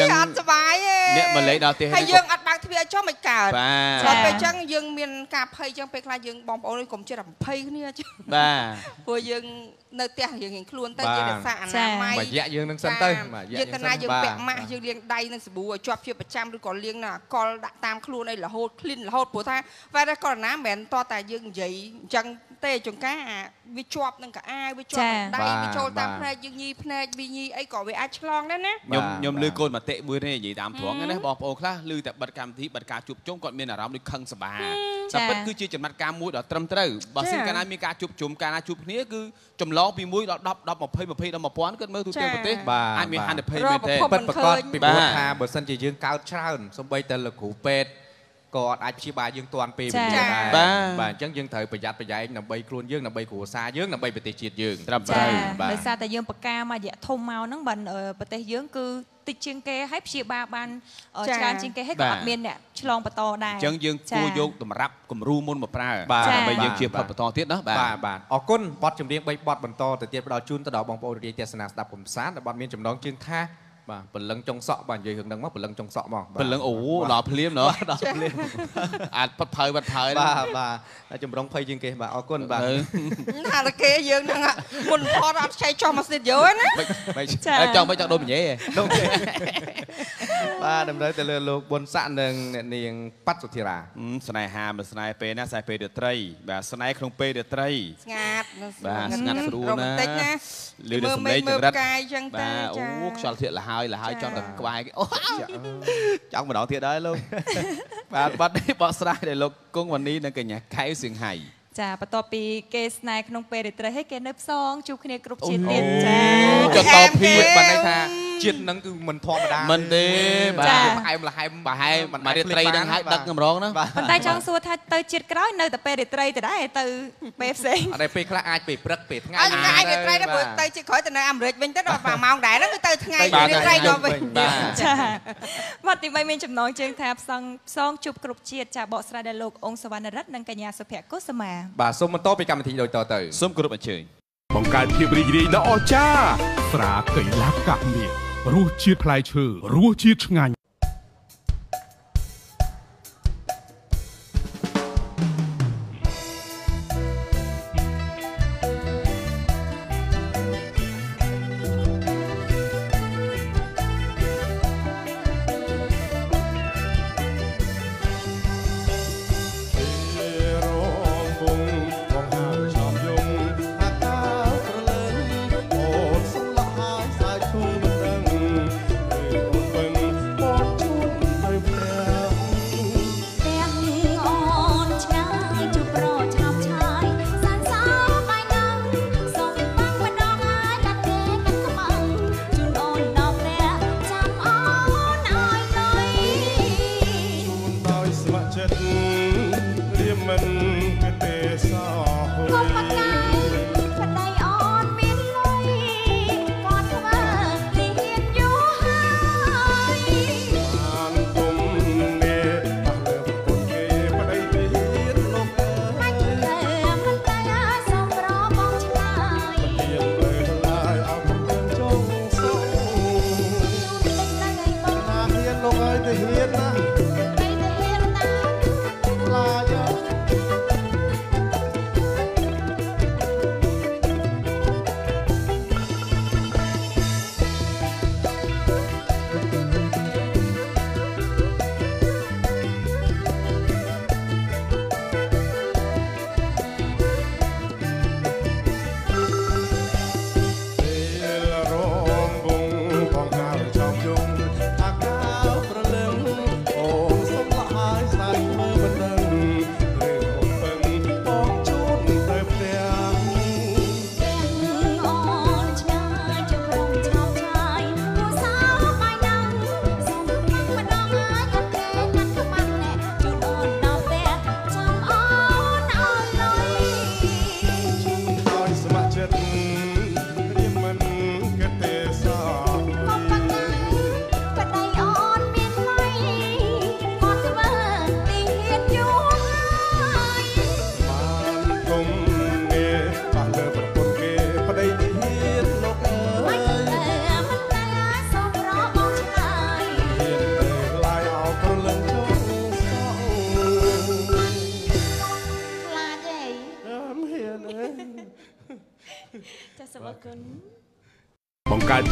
ចឹងអត់សុបាយទេអ្នកមកលេងដល់ផ្ទះហើយនេះយើងអត់បើកទ្វារឲ្យចុះមិនកើតបាទដល់ពេលអញ្ចឹងយើងមានការភ័យអញ្ចឹងពេលខ្លះយើងបងប្អូនកុំចិត្តតែភ័យគ្នាអញ្ចឹងបាទព្រោះយើង នៅផ្ទះយើងរៀងខ្លួនទៅបាទយើងរក្សាអនាម័យមួយរយៈយើងនឹងសិនទៅមួយរយៈយើងកណាយើងបាទពាក់ម៉ាស់យើងលាងដៃនឹងសាប៊ូឲ្យជាប់ជាប្រចាំឬក៏លាងនៅអាកុលដាក់តាមខ្លួនអីរហូត clean រហូតព្រោះថាវ៉ែតែកូវីដ -19 មិនមែនតតែយើងនិយាយអញ្ចឹងទេចង្ការអាវាជាប់នឹងកៅអៅវាជាប់នឹងដៃបាទវាចូលតាមបាទភ្នែកយើងញីភ្នែកវាញីអីក៏វាអាចឆ្លងដែរណាខ្ញុំបាទខ្ញុំបាទលើកូនមតិមួយនេះនិយាយតាមត្រង់ណាបងប្អូនខ្លះឮតែបិទកម្មវិធីបិទការជួបជុំគាត់មានអារម្មណ៍ដូចខឹងសម្បាតែចា៎ពិតគឺជាចំណាត់ការមួយដ៏ត្រឹមត្រូវបើសិនចា៎កាលណាមានការជួបជុំកាលណាជួបគ្នាគឺចម្លងពី1ដល់10 10 20 20ដល់1000គាត់មើលទូទាំងប្រទេសបាទអាចមានបាទហានិភ័យរមែកនទេប្រភពពិតប្រកបពីព្រោះបាទថាបើសិនជាយើងកើតច្រើនសំបីតែលោកគ្រូពេទ្យ ក៏អត់អាចព្យាបាលយើងទាន់ពេលវេលាចា៎ដែរបាទបាទអញ្ចឹងយើងត្រូវប្រយ័ត្នប្រយែងដើម្បីខ្លួនយើងដើម្បីគ្រួសារយើងដើម្បីប្រទេសជាតិយើងត្រឹមចាត្រូវបាទដោយសារតែយើងបកការមករយៈធំមកហ្នឹងបើអឺប្រទេសយើងគឺតិចជាងគេហើយព្យាបាលបានអឺចា៎ច្រើនជាងគេហើយក៏អត់មានអ្នកឆ្លងបន្តដែរអញ្ចឹងយើងគួរយកតម្រាប់គំរូមុនមកប្រើបាទដើម្បីយើងបាទជាផុតបន្តទៀតណាបាទបាទបាទអរគុណបទចម្រៀង3បទបន្តទៅទៀតផ្ដល់ជូនទៅដល់បងប្អូនរាជទេសនាស្ដាប់កំសាន្តដែលបទមានចំណងជើងថា បាទព្រលឹងចុងសក់បាទនិយាយរឿងហ្នឹងមកព្រលឹងចុងសក់មកបាទព្រលឹងអូដល់ភ្លាមណោះដល់ភ្លាមអាចផុតផៅបាត់ផៅបាទបាទតែចម្រុងភ័យជាងគេបាទអរគុណបាទទៅថាតែគេយើងហ្នឹងអាមុនផតអត់ឆៃចុះមកស្ទីឌីយោណាមិនមិនចា៎ចង់មិនចង់ដូរមញ៉េលោកទេបាទតម្រូវទៅលើលោកប៊ុនស័កនិងអ្នកនាងប៉ាត់សុធិរាហឹមស្នេហាមិនស្នេហ៍ពេលណាស្នេហ៍ពេលរាត្រី បាទស្នេហ៍ក្នុងពេលរាត្រីស្ងាត់បាទស្ងាត់ស្រួលណារ៉ូមែនទិកណាលឺតែសំឡេងចង្រិតមើលផ្កាយអញ្ចឹងទៅបាទអូចាខ្យល់ធាក់លហើយលហើយចា៎ចង់តែក្បែរគេអូចង់ម្ដងទៀតដែរលោកបាទបាត់នេះបកស្រាយដោយលោកគង់វណ្ណីនិងកញ្ញាខែវសៀងហៃចាបន្ទាប់ពីគេស្នេហ៍ក្នុងពេលរាត្រីហើយគេនៅផ្សងជួបគ្នាគ្រប់ជាតិអូទៀតចាចុះតភាពបាទន័យថា ជាតិហ្នឹងគឺមិនធម្មតាមិនទេបាចា៎ទផ្អែមល្ហែមប្រហែលមួយរាត្រីហ្នឹងហើយដឹកកម្រងណាបាទប៉ុន្តែចង់សួរថាទៅជាតិក្រោយនៅតែពេលរាត្រីទៅដែរទៅពេលផ្សេងអត់តែពេលខ្លះអាចពេលព្រឹកពេលថ្ងៃអញថ្ងៃរាត្រីទៅព្រោះទៅជាក្រោយទៅនៅអាមេរិកវិញទៅដល់ប្រហែលម៉ោងដែរហ្នឹងគឺទៅថ្ងៃបាទរាត្រីទៅវិញបាទចាបាត់ទី3មានចំណងជើងថាផ្សងផ្សងជួបគ្រប់ជាតិចាបកស្រាយដល់លោកអង្គសវណ្ណរិទ្ធនិងកញ្ញាសុភ័ក្រកុសុមាបាទសូមបន្តពីកម្មវិធីដូចតទៅសូមគោរពអញ្ជើញបង្កើតភាពរីករាយដ៏អស្ចារ្យស្រាកៃឡាកាក់មាស រសជាតិផ្លែឈើរសជាតិឆ្ងាញ់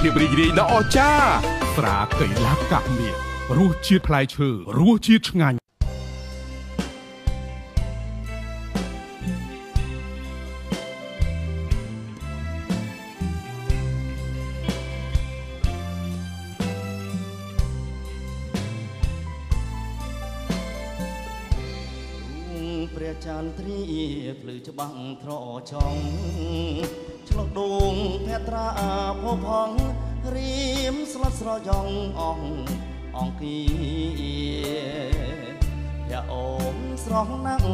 ភាពរីករាយដ៏អស្ចារ្យស្រាកៃឡាកាមៀរសជាតិផ្លែឈើរសជាតិឆ្ងាញ់ ព្រះចន្ទ្រាភ្លឺច្បាំងត្រចង់ឆ្លុះដួងភត្រាផុសផង់រៀមស្លុតស្រយងអងអង្គីព្រះអូនស្រស់ណាស់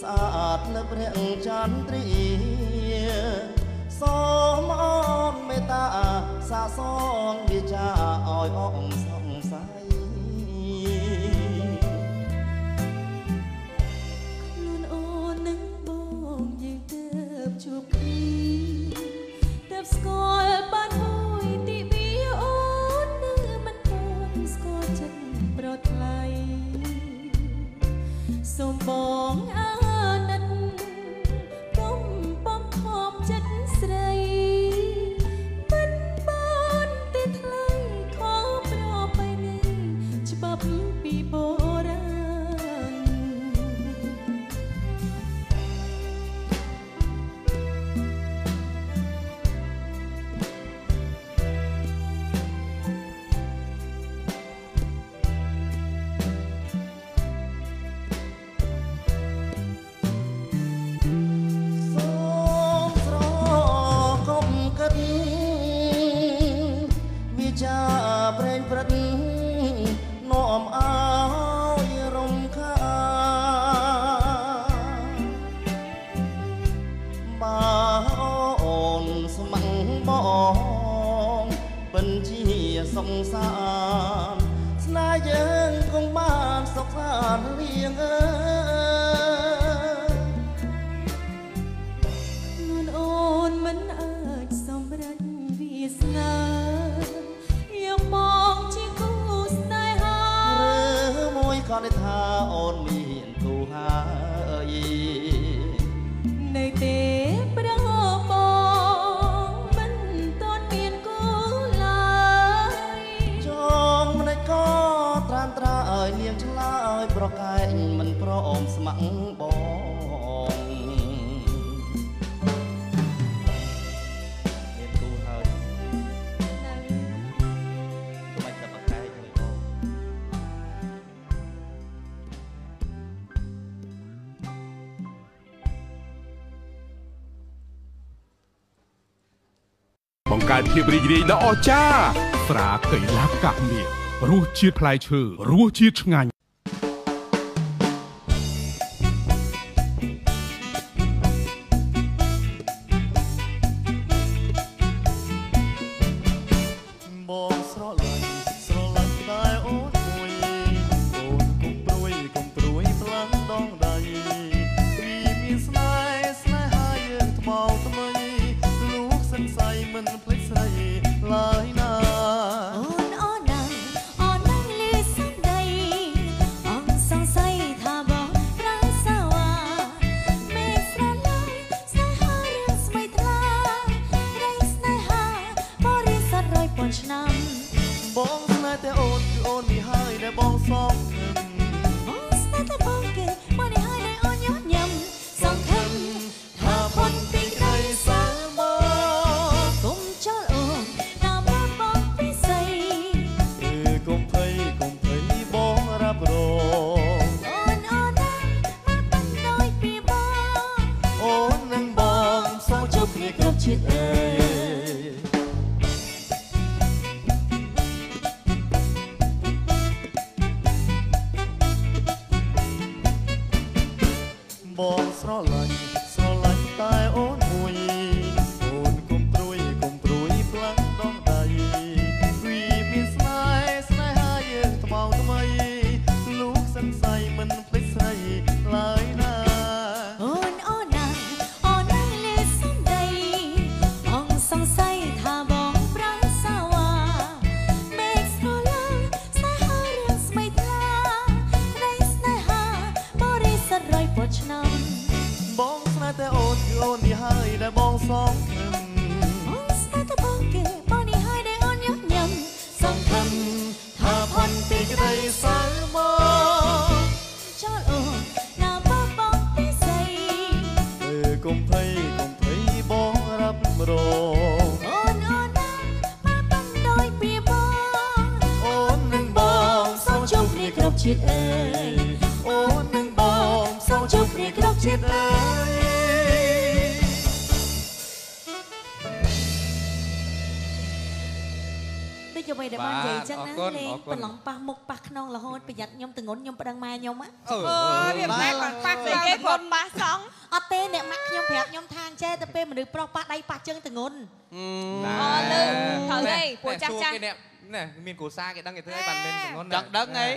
ស្អាតលើព្រះចន្ទ្រាសូមអូនមេត្តាសាសងវាចាឲ្យអងស ស្គាល់បានមួយទីវាអូននៅមិនទាន់ស្គាល់ចិត្តប្រថ្លៃសូមបង ត្រាឲ្យនាងឆ្លើយប្រកែកមិនព្រមស្ម័គ្របងមានគូហើយទៅមិនតែប្រកែកទេបងបង្កើតភាពរីករាយដ៏អស្ចារ្យស្រាកៃឡាកាមៀ រសជាតិផ្លែឈើរសជាតិឆ្ងាញ់ យ័ត្នខ្ញុំទងន់ខ្ញុំប្តឹងម៉ែខ្ញុំណាអឺអើយវាមិនដែលគាត់ប៉ះតែគេគេគាត់គាត់ប៉ះសងអត់ទេអ្នកម៉ាក់ខ្ញុំប្រាប់ខ្ញុំថាអញ្ចេះទៅពេលមនុស្សប្រុសប៉ះដៃប៉ះជើងទងន់អូលឺត្រូវហីពួកចាស់ចាស់គេអ្នកណែមានគ្រូសាគេដឹងគេធ្វើឲ្យបានមានចងន់ចង់ដឹងអី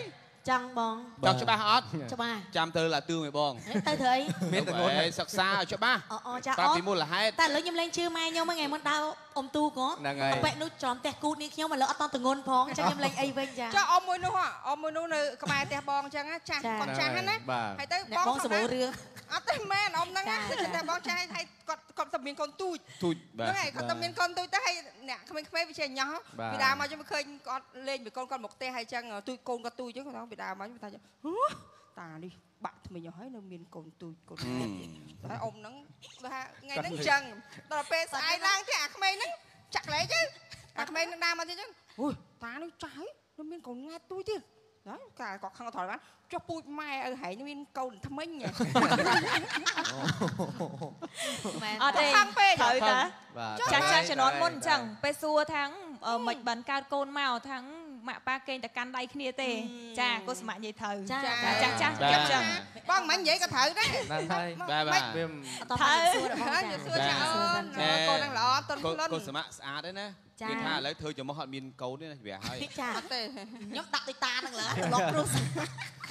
ចង់បងចង់ច្បាស់អត់ច្បាស់ចាំទៅឡាទឿមួយបងទៅធ្វើអីមានចងន់ទៅសិក្សាឲ្យច្បាស់អអចាប្រាប់អូពីមូលហេតុតែឥឡូវខ្ញុំលេងជឿម៉ែខ្ញុំហ្នឹងថ្ងៃមុនដើរ អ៊ំទូក៏ហ្នឹងហើយបែកនោះចំផ្ទះគូតនេះខ្ញុំឥឡូវអត់តទងន់ផងអញ្ចឹងខ្ញុំលេងអីវិញចាចុះអមមួយនោះហ៎អមមួយនោះនៅក្បែរផ្ទះបងអញ្ចឹងណាចាស់ចាគាត់ចាស់ហ្នឹងណាបាទហើយទៅអ្នកបងសម្បូររឿងអត់ទេមែនអមហ្នឹងចាណាគឺតែបងចាស់ហើយគាត់គាត់តែមានកូនទូចទូចបាហ្នឹងទហើយគាត់តែមានកូនទូចទៅហើយអ្នកក្មេងៗវាចេះញ៉ោះបាទពីដើមមកខ្ញុំឃើញគាត់លេងពីកូនគាត់មកផ្ទះហើយអញ្ចឹងទូចកូនគាត់ទូចអញ្ចឹងគាត់ពីដើមមកខ្ញុំថាហ៎តានេះបាក់ថ្មីហើយនៅមានកូនទូចកូនទូចតែអ៊ំហ្នឹង ថាថ្ងៃហ្នឹងអញ្ចឹងដល់ពេលស្អែកឡើងទៀតអាក្មេងហ្នឹងចាក់កន្លែងទៅអាក្មេងហ្នឹងដើរមកទៀតអញ្ចឹងអូយតានេះចាស់ហើយនៅមានកូនង៉ែទូចទៀតហើយកាលគាត់ខឹងថយបានចុះពូជម៉ែឪហែងមានកូនថ្មិញហ៎មែនអត់ទេខឹងពេកត្រូវតាបាទចាស់ចាស់ជំនាន់មុនអញ្ចឹងពេលសួរថាងអឺមិនបានកើតកូនមកថាង ម៉ាក់ប៉ាគេងតែកាន់ដៃគ្នាទេ ចាកុសមៈនិយាយត្រូវចាចាស់ចាស់បាទចាស់ចឹងបងមិននិយាយក៏ត្រូវដែរហ្នឹងហើយបាទបាទវាអត់តបានសួររបស់ហើយចាសួរចាអូនណែកូនហ្នឹងល្អតន់កូខ្លួនកូនសមៈស្អាតទេណាចាគេថាឥឡូវធ្វើចំមុះអត់មានកូនទេណាវាហើយចាអត់ទេខ្ញុំដាក់ដូចតាហ្នឹងឡើយឡប់គ្រូសា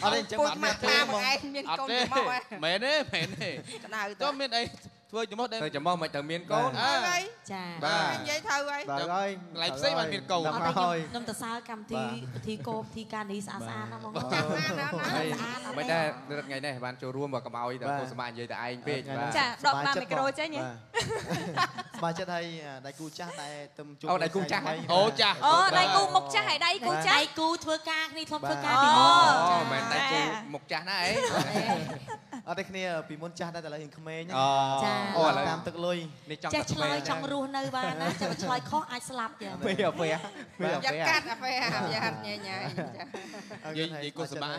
អត់ទេអញ្ចឹងពូអជត់ម៉ាមានក់ទេតាហ្មមកងឯងមានអត់កូនទេទៅមកឯងមែនទេមែនទេកដៅចុះមានអី ធ្វើចំមុះដែលទៅចំមកមិនទៅមានកូនអើហើយចាបាទនិយាយត្រូវហើយបាទហើយកន្លែងផ្សេងបានមានកូនដល់អត់មកទេខ្ញុំហើយខ្ញុំទៅសើកម្មវិធីពិធីកោពិធីការនេះស្អាតស្អាតណាបងចាំណាស់ណាស់ហើយស្អាតអត់មិនទេដែររត់ថ្ងៃនេះបានចូលរួមមកកុំឲ្យតែកូនសមៈនិយាយតែឯងពេកបាទចាដកតាមមីក្រូចេញហ៎សប្បាយចិត្តហើយដៃគូចាស់ដែលទៅជួបអូដៃគូចាស់ថ្ងៃអូចាស់អូដៃគូមុខចាស់ហើយដៃគូចាដៃស់គូធ្វើការគ្នាធ្លាប់ធ្វើការអូពីមុនអូចាមែនតែគូមុខចាស់ណាអីអត់ទេគ្នាពីមុនចាស់ដែរតែឥឡូវរៀងក្មេងអូចាអូឥឡូវតាមទឹកលុយនេះចង់ចេះតែឆ្លើយចង់រស់នៅបានណាចាំឆ្លើយខុសអាចស្លាប់ចាពេលពេលពេលយ៉ាត់កាត់អាហ្វេយ៉ាត់ញ៉ៃញ៉ៃចានិយាយនិយាយកុសមា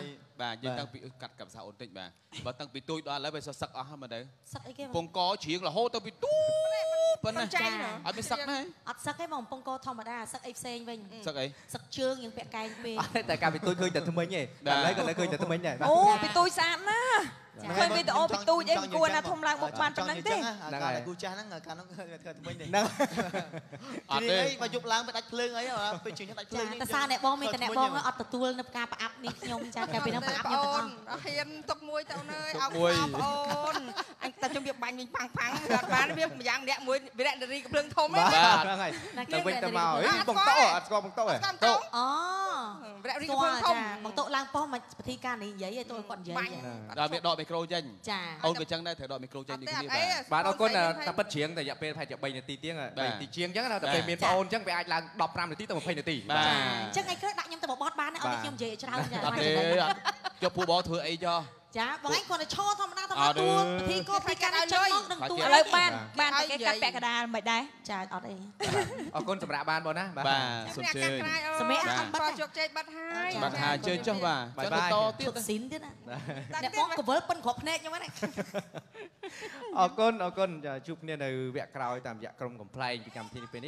បាទនិយាយតាំងពីកាត់កាប់សាអូនតិចបាទបើតាំងពីទូចដល់ឥឡូវវាសសឹកអស់ហើយមើលទៅសឹកអីគេពងកជ្រៀងរហូតទៅពីទូប៉ុណ្ណាចាញ់អត់មានសឹកណាអត់សឹកទេបងពងកធម្មតាសឹកអីផ្សេងវិញសឹកអីសឹកជើងយើងពាក់កែងពេកអត់តែកាលពីទូចឃើញតែថ្មិញទេតែឥឡូវក៏នៅឃើញតែថ្មិញដែរអូពីទូចស្អាតណាស់ ឃើញវីដេអូពីទូចអីមិនគួរណាធំឡើងមុខបានប៉ុណ្ណឹងទេហ្នឹងហើយដៃគូចាស់ហ្នឹងកាលនោះធ្វើថ្មីទេហ្នឹងអត់ទេទេអីមកយប់ឡើងទៅដាច់ភ្លើងអីពេលជើងដាច់ភ្លើចាងនេះតែសារអ្នកបងមានតែអ្នកបងអត់ទទួលនៅការប្រអាប់នេះខ្ញុំចាកាលពីនោះប្រអាប់ខ្ញុំទាំងអស់អត់ហ៊ានទុកមួយទៅអើយអោបមួយអោបអូនអញតែខ្ញុំវាបាញ់វិញប៉ាំងប៉ាំងអត់បានវាម្យ៉ាងអ្នកមួយវិរៈនារីកំភ្លើងធំហ៎បាទហ្នឹងហើយទៅវិញទៅមកអីបងតោអត់ស្គាល់បងតោហ៎តាមតោអូវិរៈនារីស្កំគាភ្លើងល់ធំចាមកតុឡើងប៉ុស្តិ៍មកពិធីការនេះនិយាយឲ្យទៅគាត់និយាយបាញ់ដល់មានដកមីក្រូចេញចាអូនក៏ចឹងដែរត្រូវដកមីក្រូចេញដូចគ្នាបាទបាទអរគុណតែពិតច្រៀងតែរយៈពេលប្រហែលជា3នាទីទៀង3នាទីជាងអញ្ចឹងណាតែពេលមានបងអូនអញ្ចឹងវាអាចឡើង15នាទីទៅ20នាទីបាទចាអញ្ចឹងថ្ងៃក្រោយដាក់ខ្ញុំទៅបបត់បានទេឲ្យខ្ញុំនិយាយឲ្យច្រើនចាអត់ទេអត់យកពូបងធ្វើអីចោះ ចាបងឯងគាត់ទៅឈរធម្មតាធម្មអតាត់ទេទួពិធីកោពិធីការនេះចេញមកនឹងទួឥឡូវបានបានតែគេកាត់ពាក់កណ្ដាលមិនដែរចាអត់អីអរគុណសម្រាប់បានបងណាបាទសូមជើញសម្រាប់អត់បាត់ជោគជ័យបាត់ហើយបាទថាជើញចុះបាទចុះទៅតទៀតឈប់ស៊ីនទៀតណាតាំងអ្នកទៀតបងកវលប៉ិនគ្រប់ភ្នែកខ្ញុំហ្នឹងអរគុណអរគុណជួបគ្នានៅវគ្គក្រោយតាមរយៈក្រុមកំ pl ែងពីកម្មវិធីនេះពេលនេះ